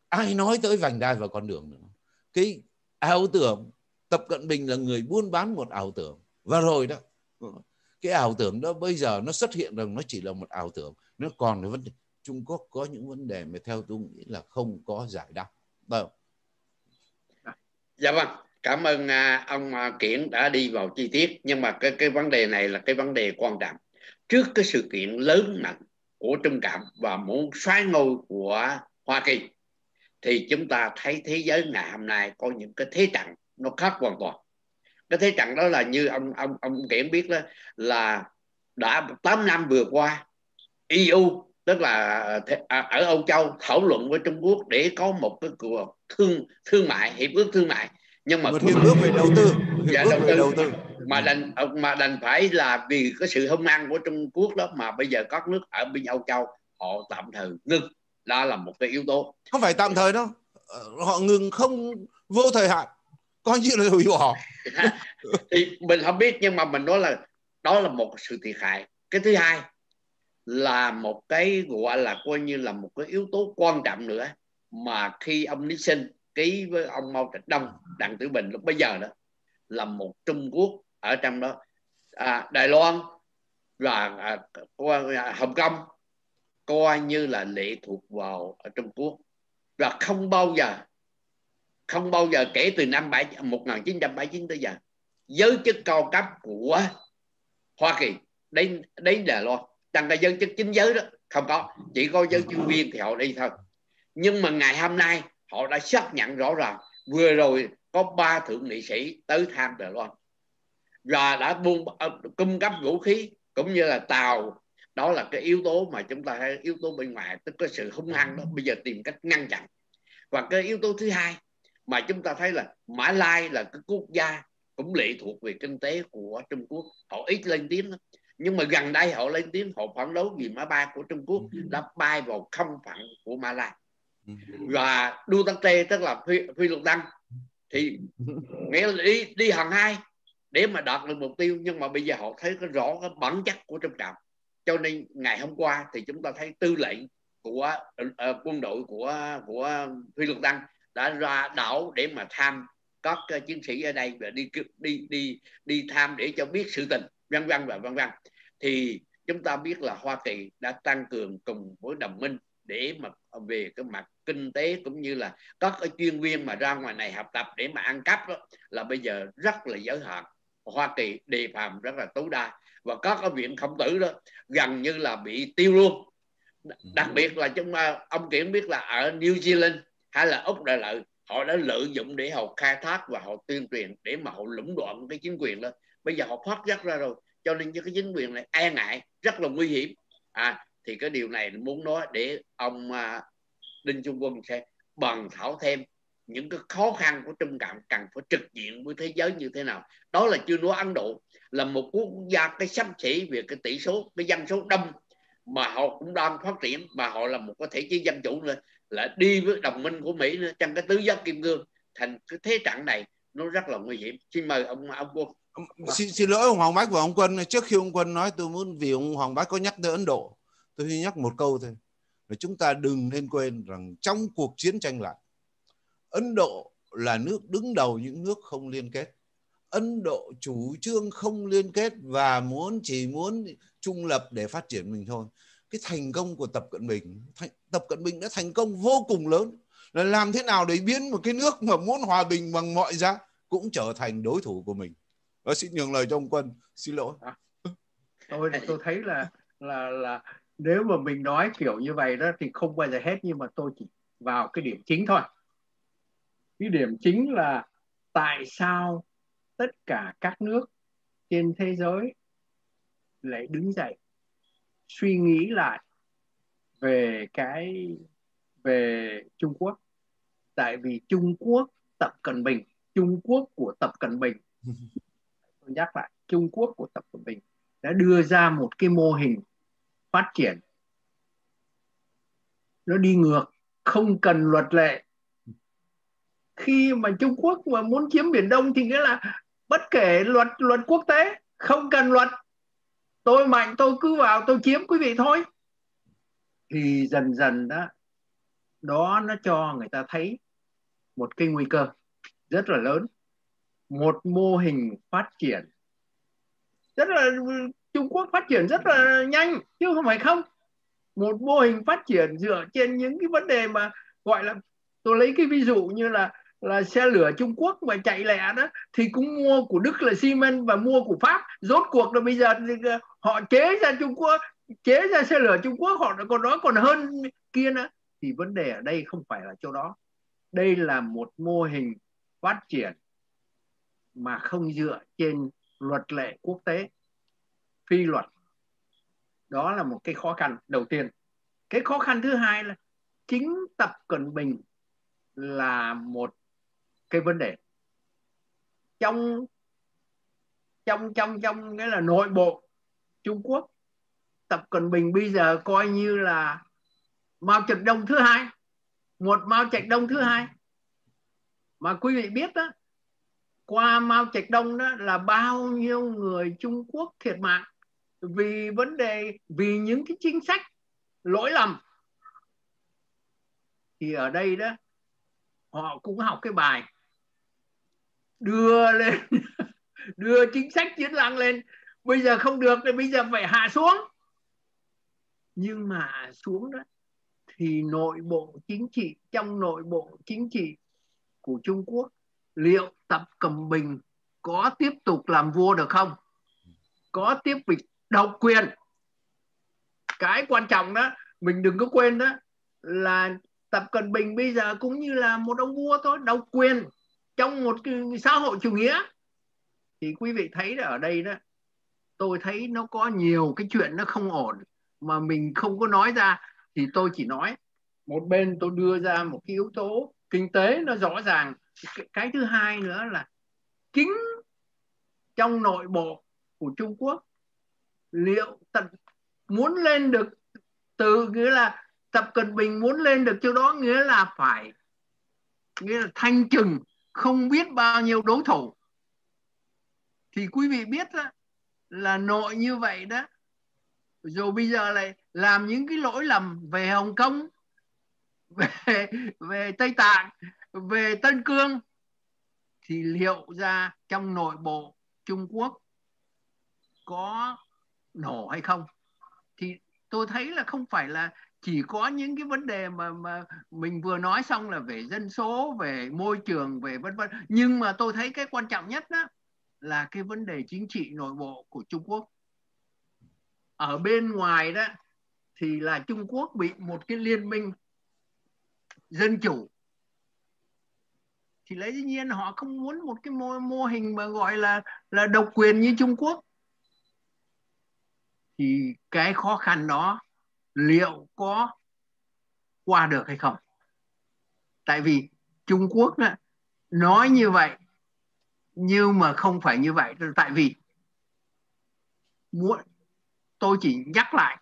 ai nói tới vành đai và con đường nữa. Cái ảo tưởng tập cận bình là người buôn bán một ảo tưởng. Và rồi đó cái ảo tưởng đó bây giờ nó xuất hiện rằng nó chỉ là một ảo tưởng. Nó còn cái vấn đề. Trung Quốc có những vấn đề mà theo tôi nghĩ là không có giải đáp. Vâng dạ vâng. Cảm ơn à, ông à, Kiển đã đi vào chi tiết. Nhưng mà cái cái vấn đề này là cái vấn đề quan trọng. Trước cái sự kiện lớn mạnh của Trung Cộng và muốn xoáy ngôi của Hoa Kỳ thì chúng ta thấy thế giới ngày hôm nay có những cái thế trận nó khác hoàn toàn. Cái thế trận đó là như ông ông ông Kiển biết đó là đã 8 năm vừa qua EU tức là à, ở Âu Châu thảo luận với Trung Quốc để có một cái cuộc thương thương mại hiệp ước thương mại. Nhưng mà hiệp ước về đầu tư dạ, đầu, tư, đầu tư. Mà đành mà đành phải là vì cái sự hung ăn của Trung Quốc đó mà bây giờ các nước ở bên Âu Châu họ tạm thời ngưng. Đó là một cái yếu tố. Không phải tạm thời đâu. Ờ, họ ngừng không vô thời hạn. Coi như là hủy bỏ. Thì mình không biết nhưng mà mình nói là đó là một sự thiệt hại. Cái thứ hai là một cái gọi là coi như là một cái yếu tố quan trọng nữa mà khi ông Nixon ký với ông Mao Trạch Đông Đặng Tử Bình lúc bây giờ đó là một Trung Quốc ở trong đó. À, Đài Loan và à, à, Hồng Kông coi như là lệ thuộc vào ở Trung Quốc. Và không bao giờ không bao giờ kể từ năm 7, 1979 tới giờ giới chức cao cấp của Hoa Kỳ đến đến Đài Loan chẳng là dân chức chính giới đó không có chỉ có dân chuyên viên thì họ đi thôi. Nhưng mà ngày hôm nay họ đã xác nhận rõ ràng vừa rồi có ba thượng nghị sĩ tới thăm Đài Loan. Và đã buôn ờ, cung cấp vũ khí cũng như là tàu. Đó là cái yếu tố mà chúng ta hay yếu tố bên ngoài tức cái sự hung hăng đó. Bây giờ tìm cách ngăn chặn. Và cái yếu tố thứ hai mà chúng ta thấy là Mã Lai là cái quốc gia cũng lệ thuộc về kinh tế của Trung Quốc. Họ ít lên tiếng nhưng mà gần đây họ lên tiếng họ phản đối vì máy bay của Trung Quốc đã bay vào không phận của Mã Lai. Và Duterte tức là phi, phi luật đăng thì nghĩa là đi đi hàng hai để mà đạt được mục tiêu. Nhưng mà bây giờ họ thấy cái rõ cái bản chất của Trung trạm cho nên ngày hôm qua thì chúng ta thấy tư lệnh của uh, quân đội của của phi luật tăng đã ra đảo để mà tham các uh, chiến sĩ ở đây và đi đi đi đi tham để cho biết sự tình vân vân và vân vân. Thì chúng ta biết là Hoa Kỳ đã tăng cường cùng với đồng minh để mà về cái mặt kinh tế cũng như là các cái chuyên viên mà ra ngoài này học tập để mà ăn cắp đó, là bây giờ rất là giới hạn. Hoa Kỳ đề phòng rất là tối đa. Và các cái viện khổng tử đó gần như là bị tiêu luôn. Đặc biệt là chúng ta ông kiểm biết là ở New Zealand hay là úc đại lợi họ đã lợi dụng để họ khai thác và họ tuyên truyền để mà họ lũng đoạn cái chính quyền đó. Bây giờ họ phát giác ra rồi cho nên cái chính quyền này e ngại rất là nguy hiểm. À thì cái điều này muốn nói để ông uh, đinh trung quân sẽ bàn thảo thêm những cái khó khăn của trung cộng cần phải trực diện với thế giới như thế nào. Đó là chưa nói ấn độ là một quốc gia cái sắp xỉ về cái tỷ số cái dân số đông mà họ cũng đang phát triển mà họ là một cái thể chế dân chủ nữa là đi với đồng minh của mỹ nữa trong cái tứ giác kim cương. Thành cái thế trận này nó rất là nguy hiểm. Xin mời ông ông quân. Xin, xin lỗi ông Hoàng Bách và ông Quân. Trước khi ông Quân nói tôi muốn vì ông Hoàng Bách có nhắc tới Ấn Độ tôi nhắc một câu thôi là chúng ta đừng nên quên rằng trong cuộc chiến tranh lạnh Ấn Độ là nước đứng đầu những nước không liên kết. Ấn Độ chủ trương không liên kết và muốn chỉ muốn trung lập để phát triển mình thôi. Cái thành công của Tập Cận Bình Tập Cận Bình đã thành công vô cùng lớn. Là làm thế nào để biến một cái nước mà muốn hòa bình bằng mọi giá cũng trở thành đối thủ của mình? Và xin nhường lời cho ông Quân xin lỗi. À, tôi tôi thấy là là là nếu mà mình nói kiểu như vậy đó thì không bao giờ hết nhưng mà tôi chỉ vào cái điểm chính thôi. Cái điểm chính là tại sao tất cả các nước trên thế giới lại đứng dậy suy nghĩ lại về cái về Trung Quốc. Tại vì Trung Quốc Tập Cận Bình Trung Quốc của Tập Cận Bình. Tôi nhắc lại Trung Quốc của Tập Cận Bình đã đưa ra một cái mô hình phát triển. Nó đi ngược, không cần luật lệ. Khi mà Trung Quốc mà muốn chiếm biển Đông thì nghĩa là bất kể luật luật quốc tế, không cần luật. Tôi mạnh, tôi cứ vào, tôi chiếm, quý vị, thôi. Thì dần dần đó đó nó cho người ta thấy một cái nguy cơ rất là lớn. Một mô hình phát triển rất là Trung Quốc phát triển rất là nhanh, chứ không phải không. Một mô hình phát triển dựa trên những cái vấn đề mà gọi là, tôi lấy cái ví dụ như là là xe lửa Trung Quốc mà chạy lẹ đó, thì cũng mua của Đức là Siemens và mua của Pháp. Rốt cuộc là bây giờ ờ, họ chế ra Trung Quốc, chế ra xe lửa Trung Quốc, họ còn nói còn hơn kia nữa. Thì vấn đề ở đây không phải là chỗ đó. Đây là một mô hình phát triển mà không dựa trên luật lệ quốc tế phi luật. Đó là một cái khó khăn đầu tiên. Cái khó khăn thứ hai là chính tập cận bình là một cái vấn đề. Trong trong trong trong cái là nội bộ Trung Quốc, Tập Cận Bình bây giờ coi như là Mao Trạch Đông thứ hai, một Mao Trạch Đông thứ hai. Mà quý vị biết đó, qua Mao Trạch Đông đó là bao nhiêu người Trung Quốc thiệt mạng? Vì vấn đề, vì những cái chính sách lỗi lầm. Thì ở đây đó, họ cũng học cái bài đưa lên, đưa chính sách chiến lăng lên. Bây giờ không được thì bây giờ phải hạ xuống. Nhưng mà xuống đó, thì nội bộ chính trị, trong nội bộ chính trị của Trung Quốc liệu Tập cầm Bình có tiếp tục làm vua được không? Có tiếp tục độc quyền. Cái quan trọng đó, mình đừng có quên đó, là Tập Cận Bình bây giờ cũng như là một ông vua thôi, độc quyền trong một cái xã hội chủ nghĩa. Thì quý vị thấy ở đây đó, tôi thấy nó có nhiều cái chuyện nó không ổn, mà mình không có nói ra. Thì tôi chỉ nói, một bên tôi đưa ra một cái yếu tố kinh tế nó rõ ràng. Cái thứ hai nữa là chính trong nội bộ của Trung Quốc liệu tập muốn lên được từ nghĩa là Tập Cận Bình muốn lên được chỗ đó nghĩa là phải nghĩa là thanh trừng không biết bao nhiêu đối thủ. Thì quý vị biết đó, là nội như vậy đó. Rồi bây giờ lại làm những cái lỗi lầm về Hồng Kông về về Tây Tạng về Tân Cương thì liệu ra trong nội bộ Trung Quốc có nổ hay không? Thì tôi thấy là không phải là chỉ có những cái vấn đề mà mà mình vừa nói xong là về dân số về môi trường về vân vân. Nhưng mà tôi thấy cái quan trọng nhất đó là cái vấn đề chính trị nội bộ của Trung Quốc. Ở bên ngoài đó thì là Trung Quốc bị một cái liên minh dân chủ. Thì lấy dĩ nhiên họ không muốn một cái mô, mô hình mà gọi là là độc quyền như Trung Quốc thì cái khó khăn đó liệu có qua được hay không? Tại vì Trung Quốc đó, nói như vậy nhưng mà không phải như vậy. Tại vì muốn tôi chỉ nhắc lại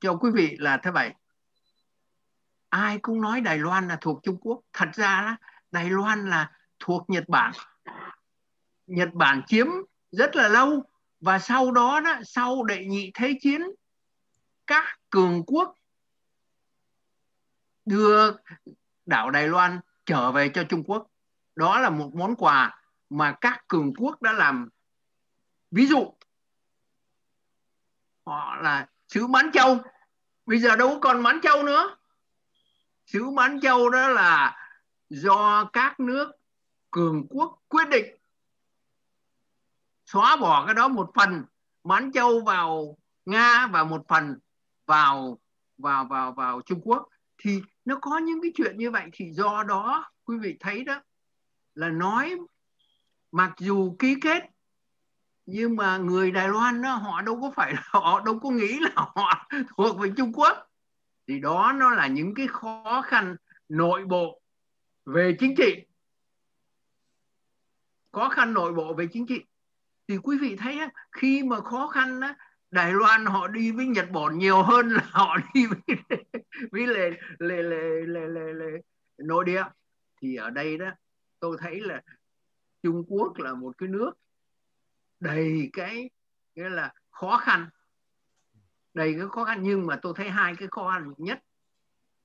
cho quý vị là thế vậy. Ai cũng nói Đài Loan là thuộc Trung Quốc. Thật ra đó, Đài Loan là thuộc Nhật Bản. Nhật Bản chiếm rất là lâu và sau đó đó, sau đệ nhị thế chiến, các cường quốc đưa đảo Đài Loan trở về cho Trung Quốc. Đó là một món quà mà các cường quốc đã làm. Ví dụ, họ là xứ Mãn Châu. Bây giờ đâu còn Mãn Châu nữa. Xứ Mãn Châu đó là do các nước cường quốc quyết định xóa bỏ cái đó một phần Mãn Châu vào Nga và một phần vào vào vào vào Trung Quốc. Thì nó có những cái chuyện như vậy thì do đó quý vị thấy đó là nói mặc dù ký kết nhưng mà người Đài Loan đó, họ đâu có phải họ đâu có nghĩ là họ thuộc về Trung Quốc. Thì đó nó là những cái khó khăn nội bộ về chính trị. Khó khăn nội bộ về chính trị thì quý vị thấy khi mà khó khăn đó, Đài Loan họ đi với Nhật Bản nhiều hơn là họ đi với, với lề, lề, lề, lề, lề, lề nội địa. Thì ở đây đó tôi thấy là Trung Quốc là một cái nước đầy cái nghĩa là khó khăn. Đầy cái khó khăn nhưng mà tôi thấy hai cái khó khăn nhất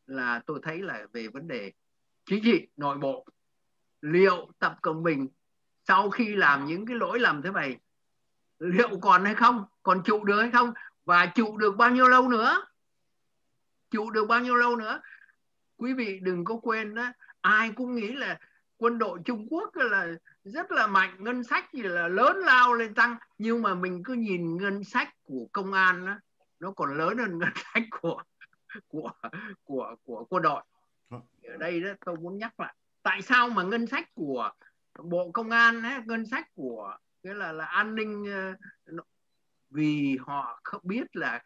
là tôi thấy là về vấn đề chính trị nội bộ. Liệu tập cận bình sau khi làm những cái lỗi lầm thế này liệu còn hay không? Còn trụ được hay không? Và trụ được bao nhiêu lâu nữa? Trụ được bao nhiêu lâu nữa? Quý vị đừng có quên đó ai cũng nghĩ là quân đội Trung Quốc là rất là mạnh ngân sách thì là lớn lao lên tăng. Nhưng mà mình cứ nhìn ngân sách của công an đó, nó còn lớn hơn ngân sách của của của của quân đội. Ở đây đó tôi muốn nhắc lại tại sao mà ngân sách của bộ công an ấy, ngân sách của cái là là an ninh ờ, vì họ không biết là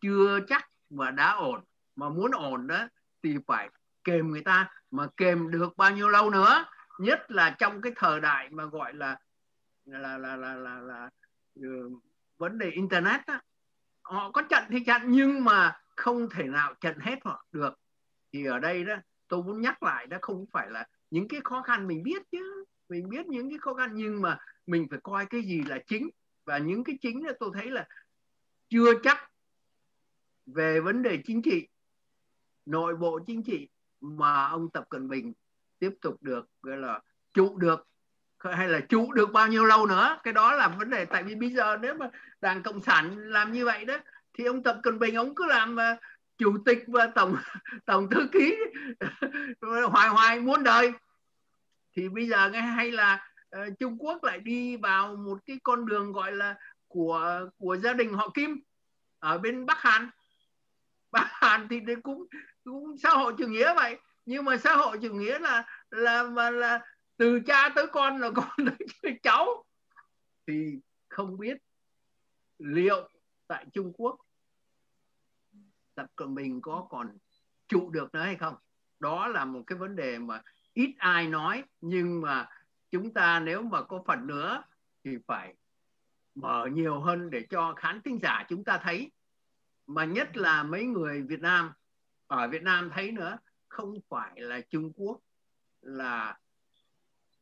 chưa chắc và đã ổn mà muốn ổn đó thì phải kèm người ta mà kèm được bao nhiêu lâu nữa nhất là trong cái thời đại mà gọi là là là là là, là, là uh, vấn đề internet đó. họ có chặn thì chặn nhưng mà không thể nào chặn hết họ được thì ở đây đó tôi muốn nhắc lại đó không phải là những cái khó khăn mình biết chứ mình biết những cái khó khăn, nhưng mà mình phải coi cái gì là chính. Và những cái chính đó tôi thấy là chưa chắc về vấn đề chính trị, nội bộ chính trị mà ông Tập Cận Bình tiếp tục được, gọi là, trụ được, hay là trụ được bao nhiêu lâu nữa. Cái đó là vấn đề, tại vì bây giờ nếu mà đảng cộng sản làm như vậy đó, thì ông tập cận bình ông cứ làm à, chủ tịch và tổng tổng thư ký, hoài hoài muốn đời thì bây giờ nghe hay là uh, Trung Quốc lại đi vào một cái con đường gọi là của của gia đình họ Kim ở bên Bắc Hàn. Bắc Hàn thì cũng cũng xã hội chủ nghĩa vậy nhưng mà xã hội chủ nghĩa là là mà là từ cha tới con là con tới cháu. Thì không biết liệu tại Trung Quốc Tập Cận Bình có còn trụ được nữa hay không? Đó là một cái vấn đề mà ít ai nói, nhưng mà chúng ta nếu mà có phần nữa thì phải mở nhiều hơn để cho khán thính giả chúng ta thấy. Mà nhất là mấy người Việt Nam, ở Việt Nam thấy nữa, không phải là Trung Quốc, là,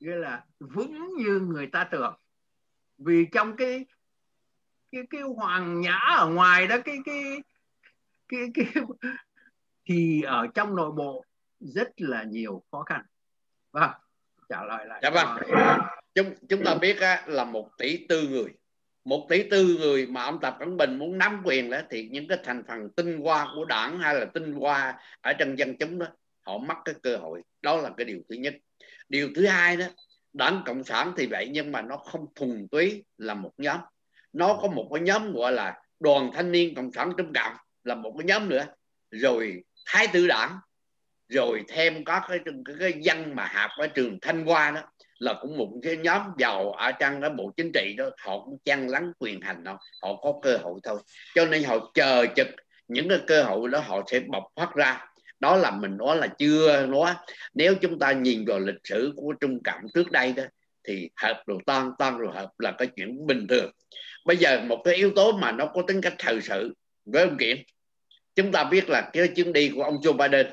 nghĩa là vững như người ta tưởng. Vì trong cái cái cái hoàng nhã ở ngoài đó, cái cái cái cái, thì ở trong nội bộ rất là nhiều khó khăn vâng. Trả lời lại dạ vâng. chúng chúng ta biết á, là một tỷ tư người. Một tỷ tư người mà ông tập cận bình muốn nắm quyền đó thì những cái thành phần tinh hoa của đảng hay là tinh hoa ở trong dân chúng đó họ mất cái cơ hội. Đó là cái điều thứ nhất. Điều thứ hai đó đảng cộng sản thì vậy nhưng mà nó không thuần túy là một nhóm. Nó có một cái nhóm gọi là đoàn thanh niên cộng sản trung cộng là một cái nhóm nữa. Rồi thái tử đảng rồi thêm có cái cái, cái dân mà học ở trường thanh hoa đó là cũng một cái nhóm giàu ở trong cái bộ chính trị đó họ cũng chăn lắng quyền hành đó họ có cơ hội thôi. Cho nên họ chờ chực những cái cơ hội đó họ sẽ bộc phát ra. Đó là mình nói là chưa nói. Nếu chúng ta nhìn vào lịch sử của trung cộng trước đây đó thì hợp rồi tan tan rồi hợp là cái chuyện bình thường. Bây giờ một cái yếu tố mà nó có tính cách thời sự với ông kiện chúng ta biết là cái chuyến đi của ông Joe Biden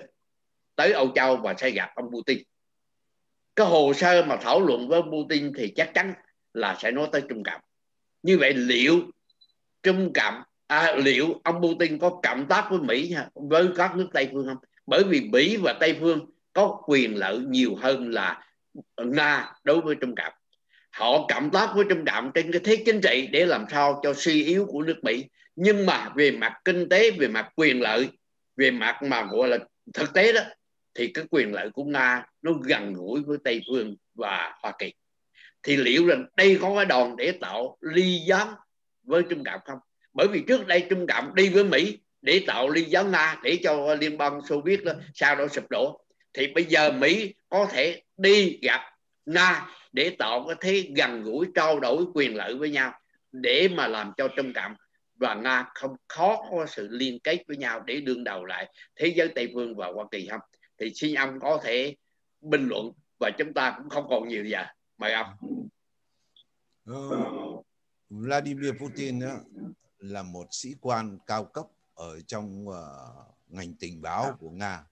tới Âu Châu và sẽ gặp ông Putin. Cái hồ sơ mà thảo luận với Putin thì chắc chắn là sẽ nói tới Trung Cộng như vậy liệu Trung Cộng à, liệu ông Putin có cộng tác với Mỹ với các nước Tây phương không? Bởi vì Mỹ và Tây phương có quyền lợi nhiều hơn là Nga đối với Trung Cộng họ cộng tác với Trung Cộng trên cái thế chính trị để làm sao cho suy yếu của nước Mỹ. Nhưng mà về mặt kinh tế về mặt quyền lợi về mặt mà gọi là thực tế đó thì cái quyền lợi của Nga nó gần gũi với Tây phương và Hoa Kỳ. Thì liệu rằng đây có cái đòn để tạo ly gián với Trung Cộng không? Bởi vì trước đây Trung Cộng đi với Mỹ để tạo ly gián Nga để cho liên bang Xô Viết đó, sau đó sụp đổ. Thì bây giờ Mỹ có thể đi gặp Nga để tạo cái thế gần gũi trao đổi quyền lợi với nhau để mà làm cho Trung Cộng và Nga không khó có sự liên kết với nhau để đương đầu lại thế giới Tây phương và Hoa Kỳ không? Thì xin ông có thể bình luận và chúng ta cũng không còn nhiều giờ mời ông. Uh, Vladimir Putin đó, là một sĩ quan cao cấp ở trong uh, ngành tình báo của Nga.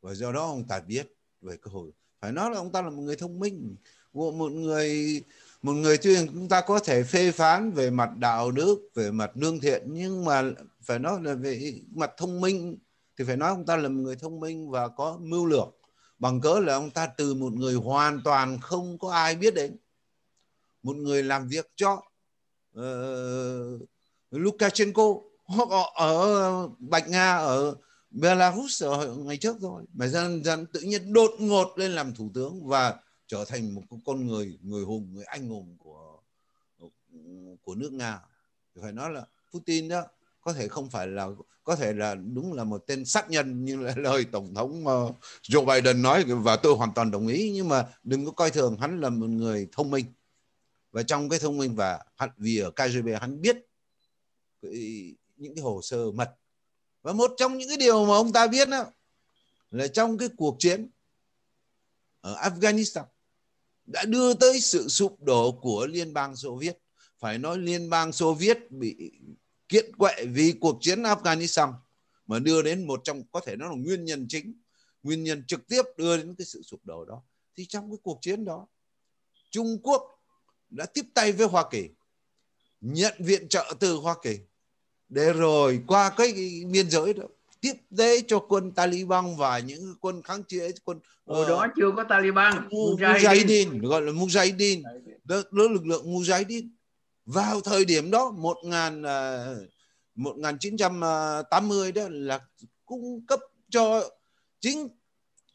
Và do đó ông ta biết về cơ hội. Phải nói là ông ta là một người thông minh một người một người tuy chúng ta có thể phê phán về mặt đạo đức về mặt lương thiện nhưng mà phải nói là về mặt thông minh thì phải nói ông ta là một người thông minh và có mưu lược. Bằng cớ là ông ta từ một người hoàn toàn không có ai biết đến. Một người làm việc cho uh, Lukashenko hoặc ở Bạch Nga ở Belarus ở ngày trước rồi mà dần dần tự nhiên đột ngột lên làm thủ tướng và trở thành một con người người hùng người anh hùng của của nước Nga. Phải nói là Putin đó có thể không phải là có thể là đúng là một tên sát nhân như là lời tổng thống uh, Joe Biden nói và tôi hoàn toàn đồng ý nhưng mà đừng có coi thường hắn là một người thông minh. Và trong cái thông minh và hắn, vì ở KGB hắn biết cái, những cái hồ sơ mật. Và một trong những cái điều mà ông ta biết đó là trong cái cuộc chiến ở Afghanistan đã đưa tới sự sụp đổ của liên bang Xô Viết. Phải nói liên bang Xô Viết bị kiện quệ vì cuộc chiến Afghanistan mà đưa đến một trong có thể nó là nguyên nhân chính nguyên nhân trực tiếp đưa đến cái sự sụp đổ đó. Thì trong cái cuộc chiến đó Trung Quốc đã tiếp tay với Hoa Kỳ nhận viện trợ từ Hoa Kỳ để rồi qua cái biên giới đó tiếp tế cho quân Taliban và những quân kháng chiến quân hồi uh, đó chưa có Taliban Mujahideen. Gọi là Mujahideen đó, đó lực lượng Mujahideen vào thời điểm đó 1000 uh, 1980 đó là cung cấp cho chính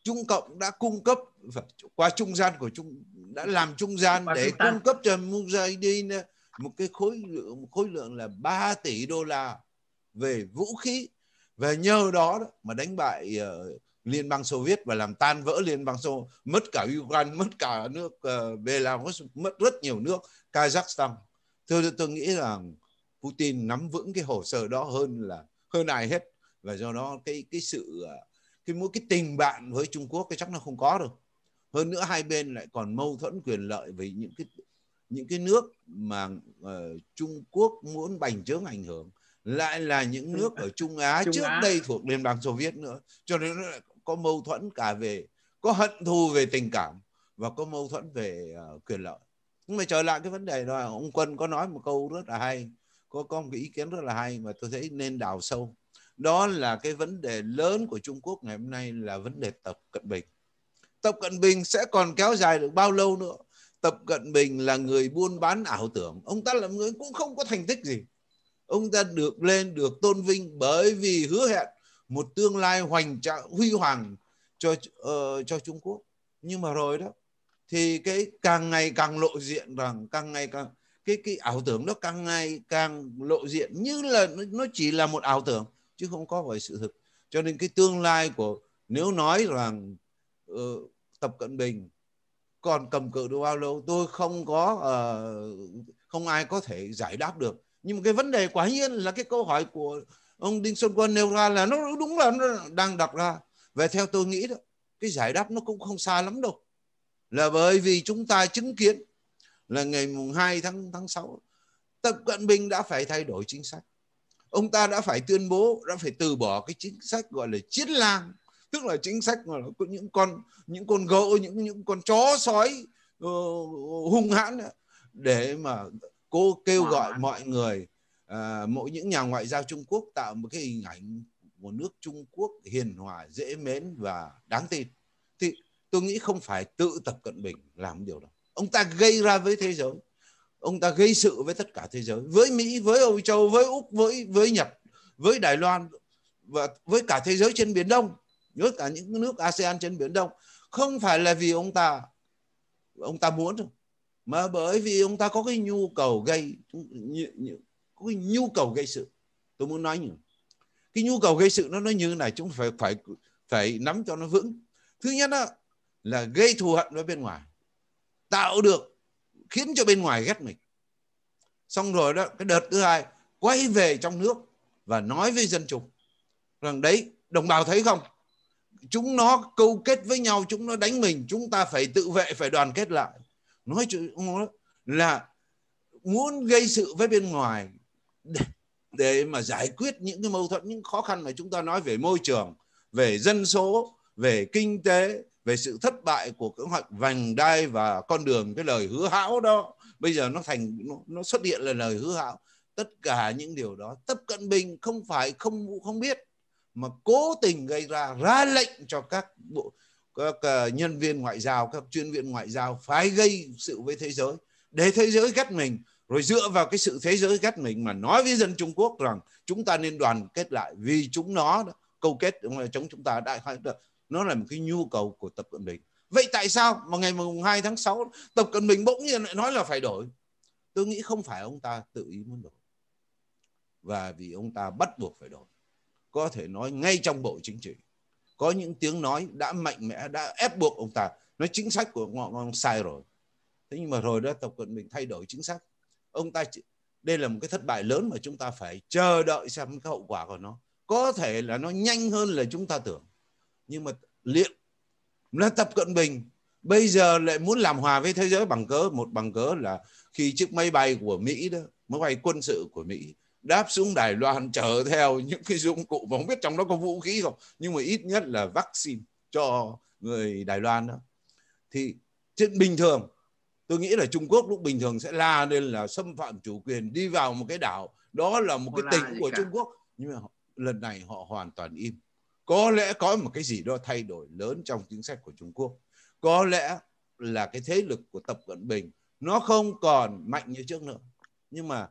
Trung Cộng đã cung cấp qua trung gian của Trung đã làm trung gian để cung cấp cho Mujahideen một cái khối lượng một khối lượng là 3 tỷ đô la về vũ khí. Và nhờ đó, đó mà đánh bại uh, liên bang Xô Viết và làm tan vỡ liên bang Xô mất cả Ukraine mất cả nước uh, Belarus mất rất nhiều nước Kazakhstan tôi tôi nghĩ rằng Putin nắm vững cái hồ sơ đó hơn là hơn ai hết. Và do đó cái cái sự ờ, cái mỗi cái tình bạn với Trung Quốc cái chắc nó không có đâu. Hơn nữa hai bên lại còn mâu thuẫn quyền lợi với những cái những cái nước mà uh, Trung Quốc muốn bành trướng ảnh hưởng lại là những nước ở Trung Á Trung trước Á. đây thuộc Liên bang Xô Viết nữa. Cho nên nó lại có mâu thuẫn cả về có hận thù về tình cảm và có mâu thuẫn về uh, quyền lợi nhưng mà trở lại cái vấn đề đó ông Quân có nói một câu rất là hay. Có có một cái ý kiến rất là hay mà tôi thấy nên đào sâu. Đó là cái vấn đề lớn của Trung Quốc ngày hôm nay là vấn đề Tập Cận Bình. Tập Cận Bình sẽ còn kéo dài được bao lâu nữa? Tập Cận Bình là người buôn bán ảo tưởng. Ông ta là người cũng không có thành tích gì. Ông ta được lên được tôn vinh bởi vì hứa hẹn một tương lai hoành tráng huy hoàng cho uh, cho Trung Quốc. Nhưng mà rồi đó thì cái càng ngày càng lộ diện rằng càng ngày càng cái cái ảo tưởng đó càng ngày càng lộ diện như là nó chỉ là một ảo tưởng chứ không có phải sự thực. Cho nên cái tương lai của nếu nói rằng uh, tập cận bình còn cầm cự được bao lâu tôi không có uh, không ai có thể giải đáp được. Nhưng mà cái vấn đề quả nhiên là cái câu hỏi của ông đinh xuân quân nêu ra là nó đúng là nó đang đặt ra. Về theo tôi nghĩ đó cái giải đáp nó cũng không xa lắm đâu là bởi vì chúng ta chứng kiến là ngày mùng 2 tháng tháng 6 Tập Cận Bình đã phải thay đổi chính sách. Ông ta đã phải tuyên bố đã phải từ bỏ cái chính sách gọi là chiến lang tức là chính sách mà có những con những con gấu những những con chó sói uh, hung hãn để mà cô kêu gọi mọi người uh, mỗi những nhà ngoại giao Trung Quốc tạo một cái hình ảnh một nước Trung Quốc hiền hòa dễ mến và đáng tin tôi nghĩ không phải tự tập cận bình làm điều đó. Ông ta gây ra với thế giới. Ông ta gây sự với tất cả thế giới. Với mỹ với âu châu với úc với với nhật với đài loan và với cả thế giới trên biển đông với cả những nước asean trên biển đông. Không phải là vì ông ta ông ta muốn đâu mà bởi vì ông ta có cái nhu cầu gây có cái nhu cầu gây sự. Tôi muốn nói như cái nhu cầu gây sự nó nó như này chúng phải phải phải nắm cho nó vững. Thứ nhất đó, là gây thù hận với bên ngoài tạo được khiến cho bên ngoài ghét mình. Xong rồi đó cái đợt thứ hai quay về trong nước và nói với dân chúng rằng đấy đồng bào thấy không? Chúng nó câu kết với nhau chúng nó đánh mình chúng ta phải tự vệ phải đoàn kết lại. Nói là muốn gây sự với bên ngoài để, để mà giải quyết những cái mâu thuẫn những khó khăn mà chúng ta nói về môi trường về dân số về kinh tế về sự thất bại của kế hoạch vành đai và con đường cái lời hứa hão đó bây giờ nó thành nó, nó xuất hiện là lời hứa hão. Tất cả những điều đó tập cận bình không phải không không biết mà cố tình gây ra ra lệnh cho các bộ các uh, nhân viên ngoại giao các chuyên viên ngoại giao phải gây sự với thế giới để thế giới ghét mình rồi dựa vào cái sự thế giới ghét mình mà nói với dân Trung Quốc rằng chúng ta nên đoàn kết lại vì chúng nó câu kết chống chúng ta đại nó là một cái nhu cầu của Tập Cận Bình. Vậy tại sao mà ngày mùng 2 tháng 6 Tập Cận Bình bỗng nhiên lại nói là phải đổi? Tôi nghĩ không phải ông ta tự ý muốn đổi. Và vì ông ta bắt buộc phải đổi. Có thể nói ngay trong bộ chính trị có những tiếng nói đã mạnh mẽ đã ép buộc ông ta. Nói chính sách của ông, ông sai rồi. Thế nhưng mà rồi đó tập cận bình thay đổi chính sách. Ông ta đây là một cái thất bại lớn mà chúng ta phải chờ đợi xem cái hậu quả của nó. Có thể là nó nhanh hơn là chúng ta tưởng nhưng mà liệu là tập cận bình bây giờ lại muốn làm hòa với thế giới bằng cớ một bằng cớ là khi chiếc máy bay của mỹ đó máy bay quân sự của mỹ đáp xuống Đài Loan chở theo những cái dụng cụ mà không biết trong đó có vũ khí không nhưng mà ít nhất là vaccine cho người Đài Loan đó. Thì trên bình thường tôi nghĩ là Trung Quốc lúc bình thường sẽ la lên là xâm phạm chủ quyền đi vào một cái đảo đó là một cái tỉnh của cả. Trung Quốc. Nhưng mà lần này họ hoàn toàn im có lẽ có một cái gì đó thay đổi lớn trong chính sách của Trung Quốc. Có lẽ là cái thế lực của Tập Cận Bình, nó không còn mạnh như trước nữa. Nhưng mà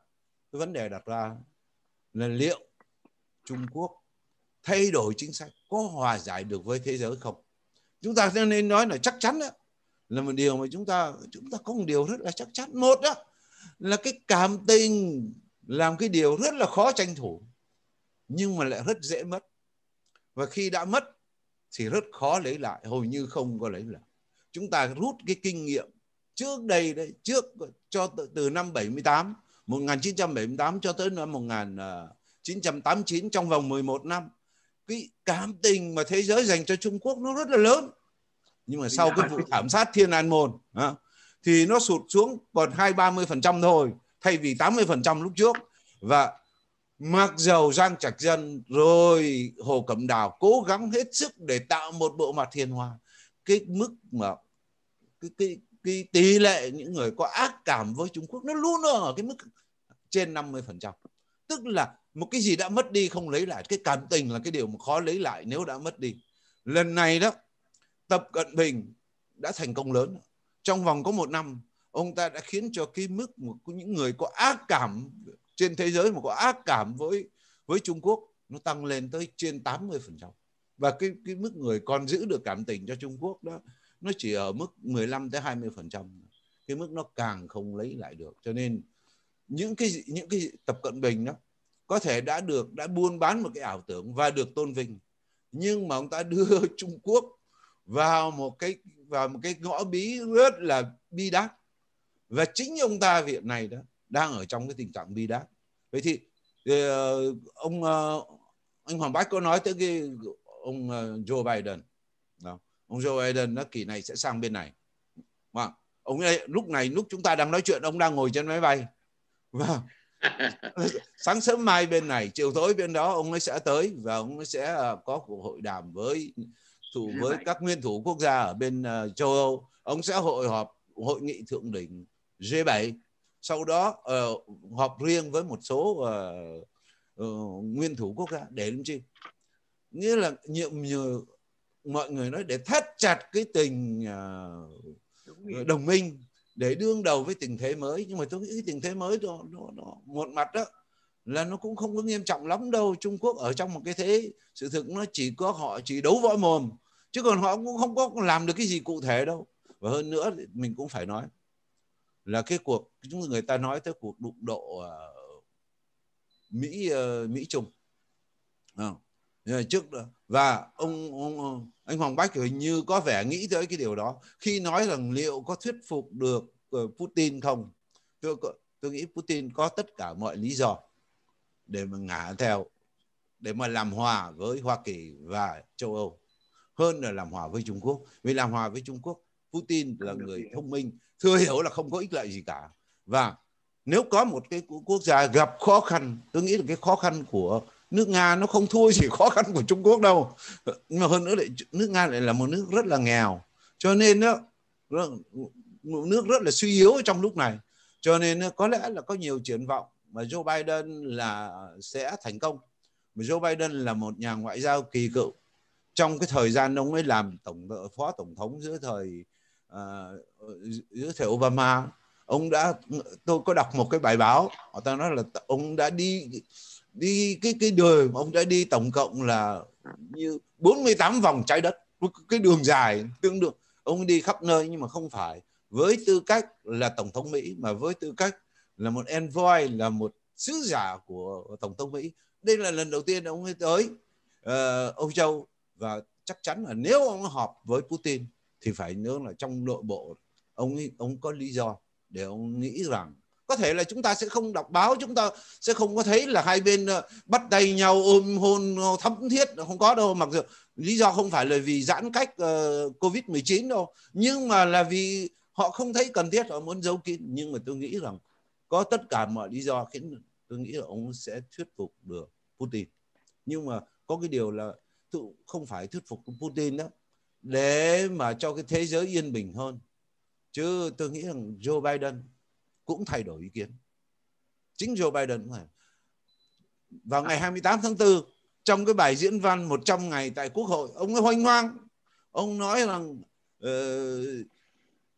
cái vấn đề đặt ra là liệu Trung Quốc thay đổi chính sách có hòa giải được với thế giới không? Chúng ta nên nói là chắc chắn đó. Là một điều mà chúng ta chúng ta có một điều rất là chắc chắn. Một đó là cái cảm tình làm cái điều rất là khó tranh thủ, nhưng mà lại rất dễ mất và khi đã mất thì rất khó lấy lại hầu như không có lấy lại. Chúng ta rút cái kinh nghiệm trước đây đấy trước cho từ, từ năm 78 1978 cho tới năm 1989 trong vòng 11 năm cái cảm tình mà thế giới dành cho Trung Quốc nó rất là lớn. Nhưng mà sau cái vụ thảm sát Thiên An Môn thì nó sụt xuống còn hai ba mươi phần trăm thôi thay vì 80 phần trăm lúc trước. Và mặc dầu Giang Trạch Dân rồi Hồ Cẩm Đào cố gắng hết sức để tạo một bộ mặt hiền hòa cái mức mà cái, cái, cái tỷ lệ những người có ác cảm với Trung Quốc nó luôn ở cái mức trên 50 phần trăm. Tức là một cái gì đã mất đi không lấy lại cái cảm tình là cái điều mà khó lấy lại nếu đã mất đi. Lần này đó Tập Cận Bình đã thành công lớn. Trong vòng có một năm ông ta đã khiến cho cái mức của những người có ác cảm trên thế giới mà có ác cảm với với Trung Quốc, nó tăng lên tới trên 80% và cái cái mức người còn giữ được cảm tình cho Trung Quốc đó, nó chỉ ở mức 15 tới 20% cái mức nó càng không lấy lại được. Cho nên những cái những cái tập cận bình đó, có thể đã được, đã buôn bán một cái ảo tưởng và được tôn vinh. Nhưng mà ông ta đưa Trung Quốc vào một cái, vào một cái ngõ bí rất là bi đát. Và chính ông ta việc này đó đang ở trong cái tình trạng bi đát. Vậy thì uh, ông uh, anh Hoàng Bách có nói tới cái ông uh, Joe Biden. Đó. ông Joe Biden nó kỳ này sẽ sang bên này. Và ông ấy, lúc này lúc chúng ta đang nói chuyện ông đang ngồi trên máy bay. Và sáng sớm mai bên này chiều tối bên đó ông ấy sẽ tới và ông ấy sẽ có cuộc hội đàm với thủ với các nguyên thủ quốc gia ở bên châu Âu. Ông sẽ hội họp hội nghị thượng đỉnh G7 sau đó uh, họp riêng với một số uh, uh, nguyên thủ quốc gia để làm chi? Nghĩa là nhiều, nhiều mọi người nói để thắt chặt cái tình uh, đồng minh. để đương đầu với tình thế mới. Nhưng mà tôi nghĩ cái tình thế mới đó, nó, nó một mặt đó là nó cũng không có nghiêm trọng lắm đâu. Trung Quốc ở trong một cái thế sự thực nó chỉ có họ chỉ đấu võ mồm chứ còn họ cũng không có làm được cái gì cụ thể đâu. Và hơn nữa mình cũng phải nói là cái cuộc chúng người ta nói tới cuộc đụng độ uh, Mỹ uh, Mỹ Trung. Uh, trước và ông, ông anh Hoàng Bách hình như có vẻ nghĩ tới cái điều đó. Khi nói rằng liệu có thuyết phục được Putin không? Tôi tôi nghĩ Putin có tất cả mọi lý do để mà ngả theo để mà làm hòa với Hoa Kỳ và châu Âu. Hơn là làm hòa với Trung Quốc. Vì làm hòa với Trung Quốc Putin là người thông minh thừa hiểu là không có ích lợi gì cả. Và nếu có một cái quốc gia gặp khó khăn, tôi nghĩ là cái khó khăn của nước Nga nó không thua gì khó khăn của Trung Quốc đâu. Nhưng mà hơn nữa lại, nước Nga lại là một nước rất là nghèo. Cho nên đó một nước rất là suy yếu trong lúc này. Cho nên có lẽ là có nhiều triển vọng mà Joe Biden là sẽ thành công. Mà Joe Biden là một nhà ngoại giao kỳ cựu. Trong cái thời gian ông ấy làm tổng, phó tổng thống giữa thời uh, thiệu thời Obama. Ông đã tôi có đọc một cái bài báo họ ta nói là ông đã đi đi cái cái đường ông đã đi tổng cộng là như 48 vòng trái đất cái đường dài tương đương. Ông đi khắp nơi nhưng mà không phải. Với tư cách là tổng thống Mỹ mà với tư cách là một envoy là một sứ giả của tổng thống Mỹ đây là lần đầu tiên ông ấy tới uh, Âu Châu. Và chắc chắn là nếu ông họp với Putin thì phải nhớ là trong nội bộ ông ấy, ông có lý do để ông nghĩ rằng có thể là chúng ta sẽ không đọc báo chúng ta sẽ không có thấy là hai bên ờ, bắt tay nhau ôm hôn ờ, thắm thiết không có đâu. Mặc dù lý do không phải là vì giãn cách uh, covid 19 đâu nhưng mà là vì họ không thấy cần thiết họ muốn giấu kín. Nhưng mà tôi nghĩ rằng có tất cả mọi lý do khiến tôi nghĩ là ông sẽ thuyết phục được Putin. Nhưng mà có cái điều là không phải thuyết phục Putin đó để mà cho cái thế giới yên bình hơn. Chứ tôi nghĩ rằng Joe Biden cũng thay đổi ý kiến. Chính Joe Biden cũng phải vào ngày 28 tháng 4 trong cái bài diễn văn 100 ngày tại Quốc hội ông ấy hoanh hoang. Ông nói rằng uh,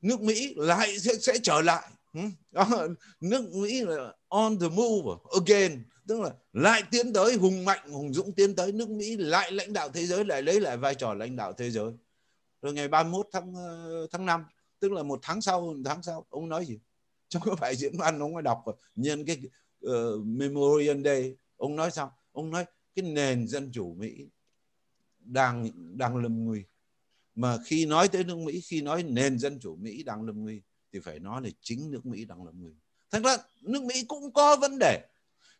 nước Mỹ lại sẽ, sẽ trở lại. Nước Mỹ là on the move again. Tức là lại tiến tới hùng mạnh hùng dũng tiến tới. Nước Mỹ lại lãnh đạo thế giới lại lấy lại vai trò lãnh đạo thế giới rồi ngày 31 tháng ờ, tháng 5 tức là một tháng sau một tháng sau ông nói gì? Trong cái bài diễn văn ông ấy đọc nhân cái uh, Memorial Day ông nói sao? Ông nói cái nền dân chủ Mỹ đang đang lâm nguy. Mà khi nói tới nước Mỹ khi nói nền dân chủ Mỹ đang lâm nguy thì phải nói là chính nước Mỹ đang lâm nguy. Thành ra nước Mỹ cũng có vấn đề.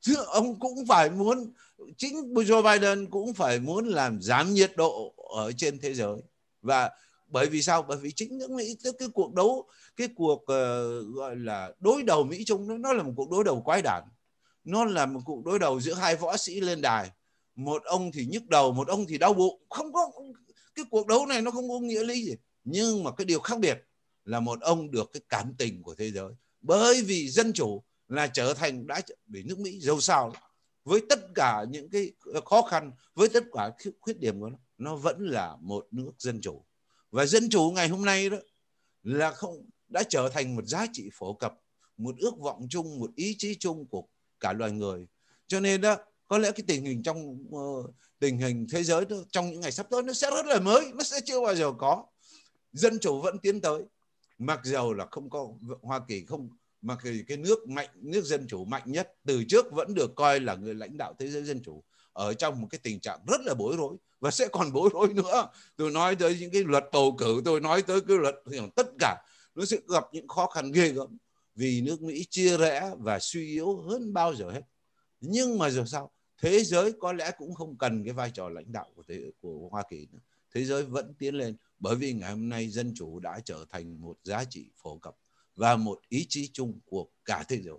Chứ ông cũng phải muốn chính Joe Biden cũng phải muốn làm giảm nhiệt độ ở trên thế giới và bởi vì sao? Bởi vì chính những Mỹ cái cuộc đấu cái cuộc uh, gọi là đối đầu Mỹ Trung nó, nó là một cuộc đối đầu quái đản. Nó là một cuộc đối đầu giữa hai võ sĩ lên đài. Một ông thì nhức đầu một ông thì đau bụng. Không có cái cuộc đấu này nó không có nghĩa lý gì. Nhưng mà cái điều khác biệt là một ông được cái cảm tình của thế giới. Bởi vì dân chủ là trở thành đã bị nước Mỹ dâu sao với tất cả những cái khó khăn với tất cả khuyết điểm của nó nó vẫn là một nước dân chủ. Và dân chủ ngày hôm nay đó là không đã trở thành một giá trị phổ cập một ước vọng chung một ý chí chung của cả loài người. Cho nên đó có lẽ cái tình hình trong uh, tình hình thế giới đó, trong những ngày sắp tới nó sẽ rất là mới nó sẽ chưa bao giờ có. Dân chủ vẫn tiến tới. Mặc dầu là không có Hoa Kỳ không mặc dù cái nước mạnh nước dân chủ mạnh nhất từ trước vẫn được coi là người lãnh đạo thế giới dân chủ ở trong một cái tình trạng rất là bối rối và sẽ còn bối rối nữa. Tôi nói tới những cái luật bầu cử tôi nói tới cái luật tất cả nó sẽ gặp những khó khăn ghê gớm vì nước Mỹ chia rẽ và suy yếu hơn bao giờ hết. Nhưng mà giờ sao? Thế giới có lẽ cũng không cần cái vai trò lãnh đạo của thế, của Hoa Kỳ nữa. Thế giới vẫn tiến lên bởi vì ngày hôm nay dân chủ đã trở thành một giá trị phổ cập và một ý chí chung của cả thế giới.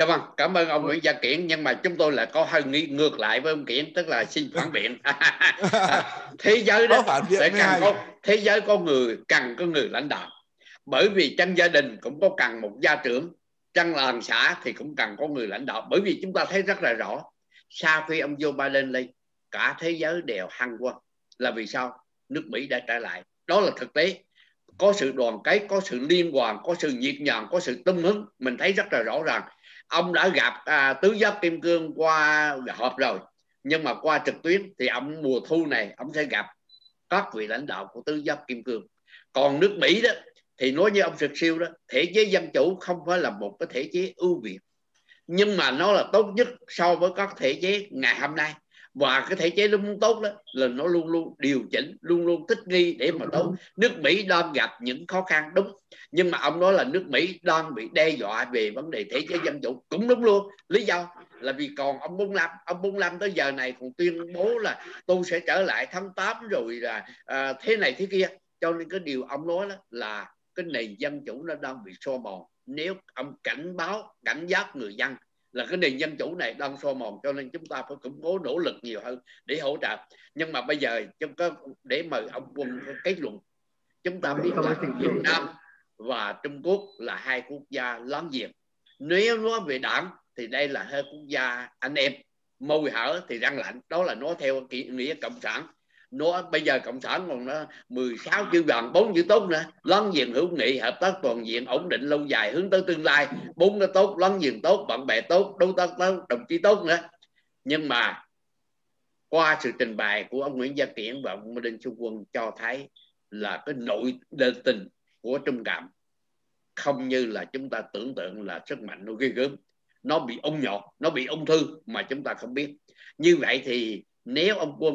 Dạ vâng, cảm ơn ông Nguyễn Gia Kiển nhưng mà chúng tôi lại có hơi nghĩ ngược lại với ông Kiển tức là xin phản biện. thế giới đó sẽ cần có thế giới có người cần có người lãnh đạo. Bởi vì trong gia đình cũng có cần một gia trưởng, trong làng xã thì cũng cần có người lãnh đạo. Bởi vì chúng ta thấy rất là rõ sau khi ông Joe Biden lên cả thế giới đều hăng qua là vì sao? Nước Mỹ đã trở lại. Đó là thực tế có sự đoàn kết có sự liên hoàn có sự nhiệt nhàng có sự tung hứng mình thấy rất là rõ ràng ông đã gặp à, tứ giác kim cương qua họp rồi. Nhưng mà qua trực tuyến thì ông mùa thu này ông sẽ gặp các vị lãnh đạo của tứ giác kim cương. Còn nước mỹ đó thì nói như ông trực siêu đó thể chế dân chủ không phải là một cái thể chế ưu việt. Nhưng mà nó là tốt nhất so với các thể chế ngày hôm nay. Và cái thể chế nó muốn tốt đó là nó luôn luôn điều chỉnh luôn luôn thích nghi để mà tốt. nước Mỹ đang gặp những khó khăn đúng nhưng mà ông nói là nước Mỹ đang bị đe dọa về vấn đề thể chế dân chủ. Cũng đúng luôn lý do là vì còn ông Bung Lam. Ông Bung Lam tới giờ này còn tuyên bố là tôi sẽ trở lại tháng 8 rồi là à, thế này thế kia. Cho nên cái điều ông nói đó là cái nền dân chủ nó đang bị xô mòn. Nếu ông cảnh báo cảnh giác người dân là cái nền dân chủ này đang soi mòn cho nên chúng ta phải củng cố nỗ lực nhiều hơn để hỗ trợ. Nhưng mà bây giờ chúng có để mời ông quân kết luận. Chúng ta biết là Việt Nam và Trung Quốc là hai quốc gia láng giềng. Nếu nói về đảng, thì đây là hai quốc gia anh em. Môi hở thì răng lạnh. Đó là nói theo nghĩa cộng sản. Nó bây giờ cộng sản còn nó 16 chữ vàng, bốn chữ tốt nữa. Láng giềng hữu nghị, hợp tác toàn diện, ổn định lâu dài, hướng tới tương lai. Bốn cái tốt, láng giềng tốt, bạn bè tốt, đối tác tốt, đồng chí tốt nữa. Nhưng mà qua sự trình bày của ông Nguyễn Gia Kiển và ông Đinh Xuân Quân cho thấy là cái nội tình của Trung cảm không như là chúng ta tưởng tượng là sức mạnh nó ghê gớm. Nó bị ung nhọt nó bị ung thư mà chúng ta không biết. Như vậy thì nếu ông quân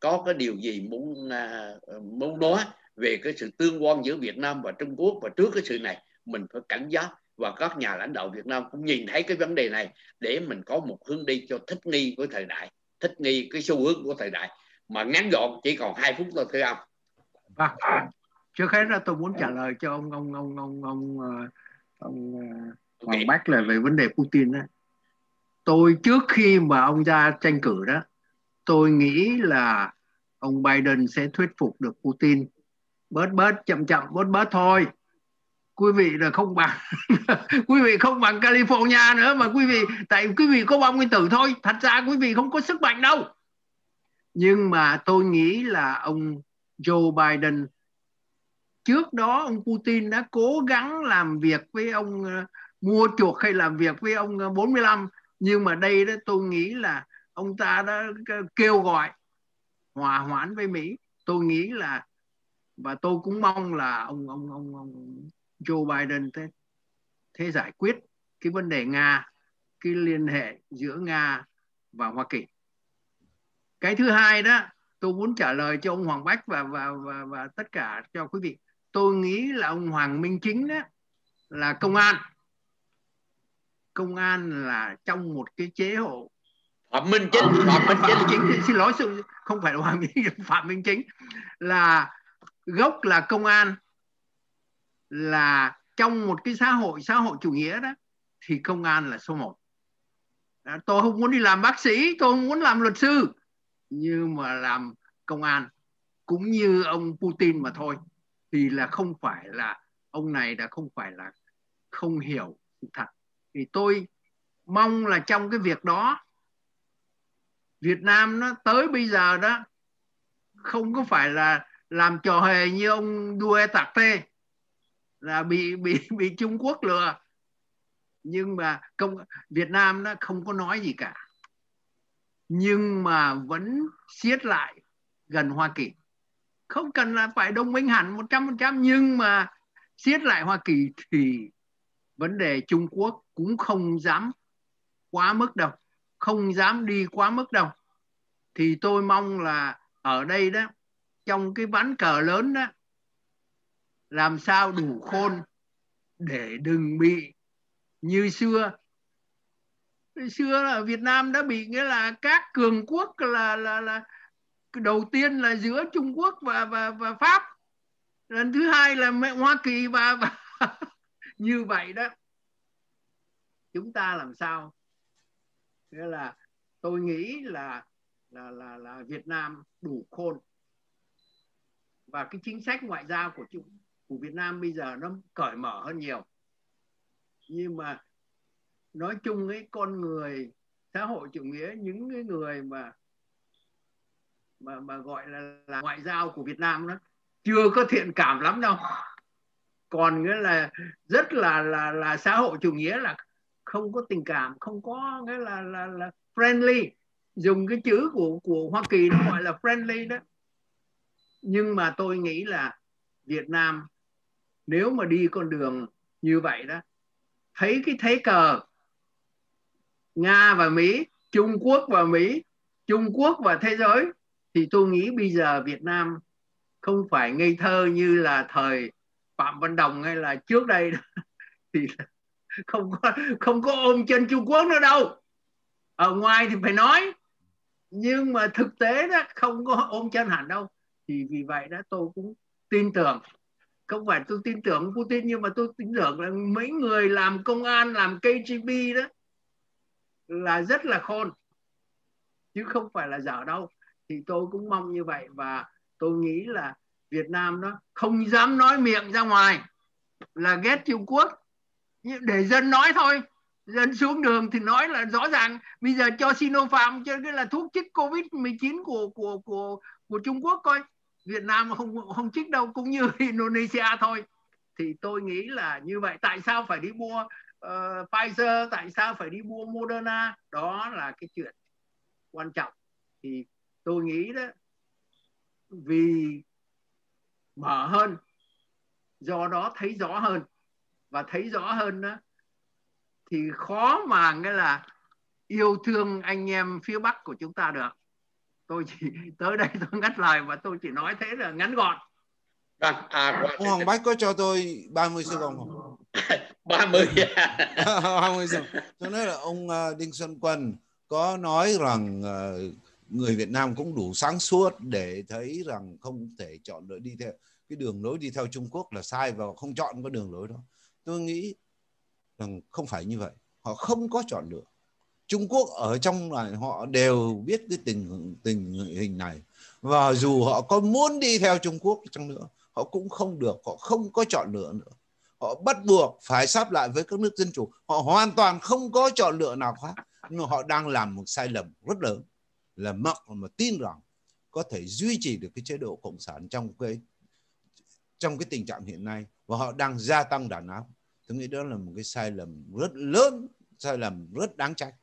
có cái điều gì muốn uh, muốn nói về cái sự tương quan giữa Việt Nam và Trung Quốc và trước cái sự này mình phải cảnh giác. Và các nhà lãnh đạo Việt Nam cũng nhìn thấy cái vấn đề này để mình có một hướng đi cho thích nghi với thời đại thích nghi cái xu hướng của thời đại. Mà ngắn gọn chỉ còn hai phút thôi thưa ông. Vâng trước hết là tôi muốn trả lời cho ông ông ông ông ông ờ, ông, ông ờ, Hoàng Bách là về vấn đề Putin đó. tôi trước khi mà ông ra tranh cử đó tôi nghĩ là ông Biden sẽ thuyết phục được Putin. Bớt bớt chậm chậm bớt bớt thôi. Quý vị là không bằng quý vị không bằng California nữa mà quý vị tại quý vị có bom nguyên tử thôi. Thật ra quý vị không có sức mạnh đâu. Nhưng mà tôi nghĩ là ông Joe Biden trước đó ông Putin đã cố gắng làm việc với ông ờ, mua chuộc hay làm việc với ông ờ, 45 nhưng mà đây đó tôi nghĩ là ông ta đã ờ, kêu gọi hòa hoãn với Mỹ. Tôi nghĩ là và tôi cũng mong là ông ông ông ông Joe Biden thế thế giải quyết cái vấn đề Nga cái liên hệ giữa Nga và Hoa Kỳ. Cái thứ hai đó tôi muốn trả lời cho ông Hoàng Bách và và và, và tất cả cho quý vị tôi nghĩ là ông Hoàng Minh Chính đó là công an. Công an là trong một cái chế hộ. Phạm Minh Chính Phạm Minh Chính. Chính xin lỗi không phải là Hoàng Minh Phạm Minh Chính. Là gốc là công an. Là trong một cái xã hội xã hội chủ nghĩa đó thì công an là số một. Tôi không muốn đi làm bác sĩ tôi không muốn làm luật sư nhưng mà làm công an. Cũng như ông Putin mà thôi thì là không phải là, ông này đã không phải là không hiểu sự thật. Thì tôi mong là trong cái việc đó, Việt Nam nó tới bây giờ đó, không có phải là làm trò hề như ông Due Tạc Tê là bị bị bị Trung Quốc lừa. Nhưng mà công, Việt Nam nó không có nói gì cả. Nhưng mà vẫn siết lại gần Hoa Kỳ không cần là phải đồng minh hẳn 100% nhưng mà siết lại Hoa Kỳ thì vấn đề Trung Quốc cũng không dám quá mức đâu, không dám đi quá mức đâu. Thì tôi mong là ở đây đó, trong cái ván cờ lớn đó, làm sao đủ khôn để đừng bị, như xưa. Xưa là Việt Nam đã bị nghĩa là các cường quốc là là là đầu tiên là giữa Trung Quốc và và và Pháp. Lần thứ hai là Hoa Kỳ và, và như vậy đó. Chúng ta làm sao? Nghĩa là tôi nghĩ là là là là Việt Nam đủ khôn. Và cái chính sách ngoại giao của chúng của Việt Nam bây giờ nó cởi mở hơn nhiều. Nhưng mà nói chung ấy con người xã hội chủ nghĩa những cái người mà mà mà gọi là, là ngoại giao của Việt Nam đó chưa có thiện cảm lắm đâu. Còn nghĩa là rất là là là xã hội chủ nghĩa là không có tình cảm không có nghĩa là là là friendly. Dùng cái chữ của của Hoa Kỳ nó gọi là friendly đó. Nhưng mà tôi nghĩ là Việt Nam nếu mà đi con đường như vậy đó thấy cái thế cờ Nga và Mỹ Trung Quốc và Mỹ Trung Quốc và thế giới thì tôi nghĩ bây giờ Việt Nam không phải ngây thơ như là thời Phạm Văn Đồng hay là trước đây thì không có không có ôm chân Trung Quốc nữa đâu. Ở ngoài thì phải nói. Nhưng mà thực tế đó, không có ôm chân hẳn đâu. Thì vì vậy đó tôi cũng tin tưởng. Không phải tôi tin tưởng Putin, nhưng mà tôi tin tưởng là mấy người làm công an, làm KGB đó là rất là khôn. Chứ không phải là dở đâu thì tôi cũng mong như vậy và tôi nghĩ là Việt Nam đó không dám nói miệng ra ngoài là ghét Trung Quốc. Để dân nói thôi dân xuống đường thì nói là rõ ràng bây giờ cho Sinopharm cho cái là thuốc chích Covid 19 của của của của Trung Quốc coi. Việt Nam không không chích đâu cũng như Indonesia thôi. Thì tôi nghĩ là như vậy. Tại sao phải đi mua uh, Pfizer tại sao phải đi mua Moderna? Đó là cái chuyện quan trọng. Thì tôi nghĩ đó vì mở hơn do đó thấy rõ hơn và thấy rõ hơn đó thì khó mà nghĩa là yêu thương anh em phía bắc của chúng ta được tôi chỉ tới đây tôi ngắt lời và tôi chỉ nói thế là ngắn gọn Vâng, à, ông Hoàng Bách có cho tôi 30 giây đồng không? 30 20 giây. Cho nên là ông à, Đinh Xuân Quân có nói rằng à, người Việt Nam cũng đủ sáng suốt để thấy rằng không thể chọn lựa đi theo, cái đường lối đi theo Trung Quốc là sai và không chọn cái đường lối đó. Tôi nghĩ rằng không phải như vậy. Họ không có chọn lựa. Trung Quốc ở trong này, họ đều biết cái tình tình hình này và dù họ có muốn đi theo Trung Quốc chăng nữa, họ cũng không được, họ không có chọn lựa nữa họ bắt buộc phải sắp lại với các nước dân chủ họ hoàn toàn không có chọn lựa nào khác nhưng họ đang làm một sai lầm rất lớn là mộng mà tin rằng có thể duy trì được cái chế độ cộng sản trong cái trong cái tình trạng hiện nay. Và họ đang gia tăng đàn áp. Tôi nghĩ đó là một cái sai lầm rất lớn sai lầm rất đáng trách.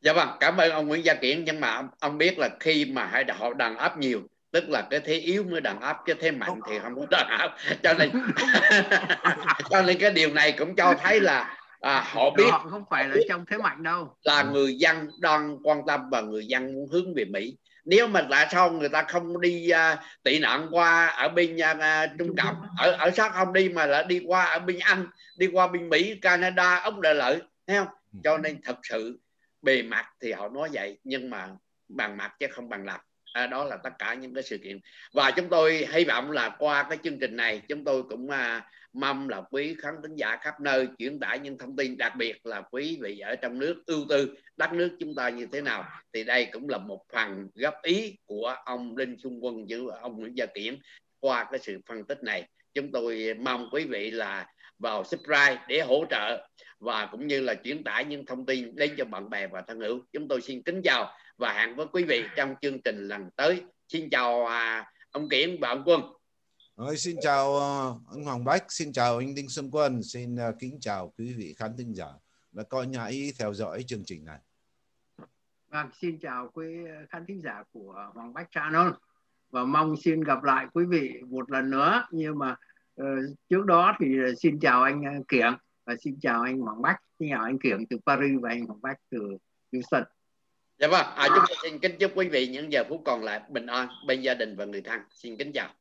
Dạ vâng cảm ơn ông Nguyễn Gia Kiển. Nhưng mà ông biết là khi mà họ đàn áp nhiều tức là cái thế yếu mới đàn áp cái thế mạnh thì không có đàn áp. Cho nên cho nên cái điều này cũng cho thấy là à, họ biết họ không phải là trong thế mạnh đâu. là người dân đang quan tâm và người dân muốn hướng về Mỹ. Nếu mà tại sao người ta không đi uh, tị nạn qua ở bên uh, Trung Cộng ở ở sát không đi mà là đi qua ở bên Anh đi qua bên Mỹ Canada Úc Đại Lợi thấy không? Ừ. cho nên thật sự bề mặt thì họ nói vậy nhưng mà bằng mặt chứ không bằng lòng à, đó là tất cả những cái sự kiện. Và chúng tôi hy vọng là qua cái chương trình này chúng tôi cũng à, mong là quý khán thính giả khắp nơi chuyển tải những thông tin đặc biệt là quý vị ở trong nước ưu tư, đất nước chúng ta như thế nào. Thì đây cũng là một phần góp ý của ông Linh Xuân Quân với ông Nguyễn Gia Kiểm qua cái sự phân tích này. Chúng tôi mong quý vị là vào subscribe để hỗ trợ và cũng như là chuyển tải những thông tin đến cho bạn bè và thân hữu. Chúng tôi xin kính chào và hẹn với quý vị trong chương trình lần tới. Xin chào à, ông Kiểm và ông Quân. Rồi, xin chào ờ, anh Hoàng Bách xin chào anh Đinh Xuân Quân xin uh, kính chào quý vị khán thính giả đã coi nhã theo dõi chương trình này. Vâng, xin chào quý khán thính giả của Hoàng Bách Channel. Và mong xin gặp lại quý vị một lần nữa nhưng mà uh, trước đó thì xin chào anh Kiển và xin chào anh Hoàng Bách. Xin chào anh Kiển từ Paris và anh Hoàng Bách từ Houston. Dạ vâng à, chúng tôi xin kính chúc quý vị những giờ phút còn lại bình an bên gia đình và người thân. Xin kính chào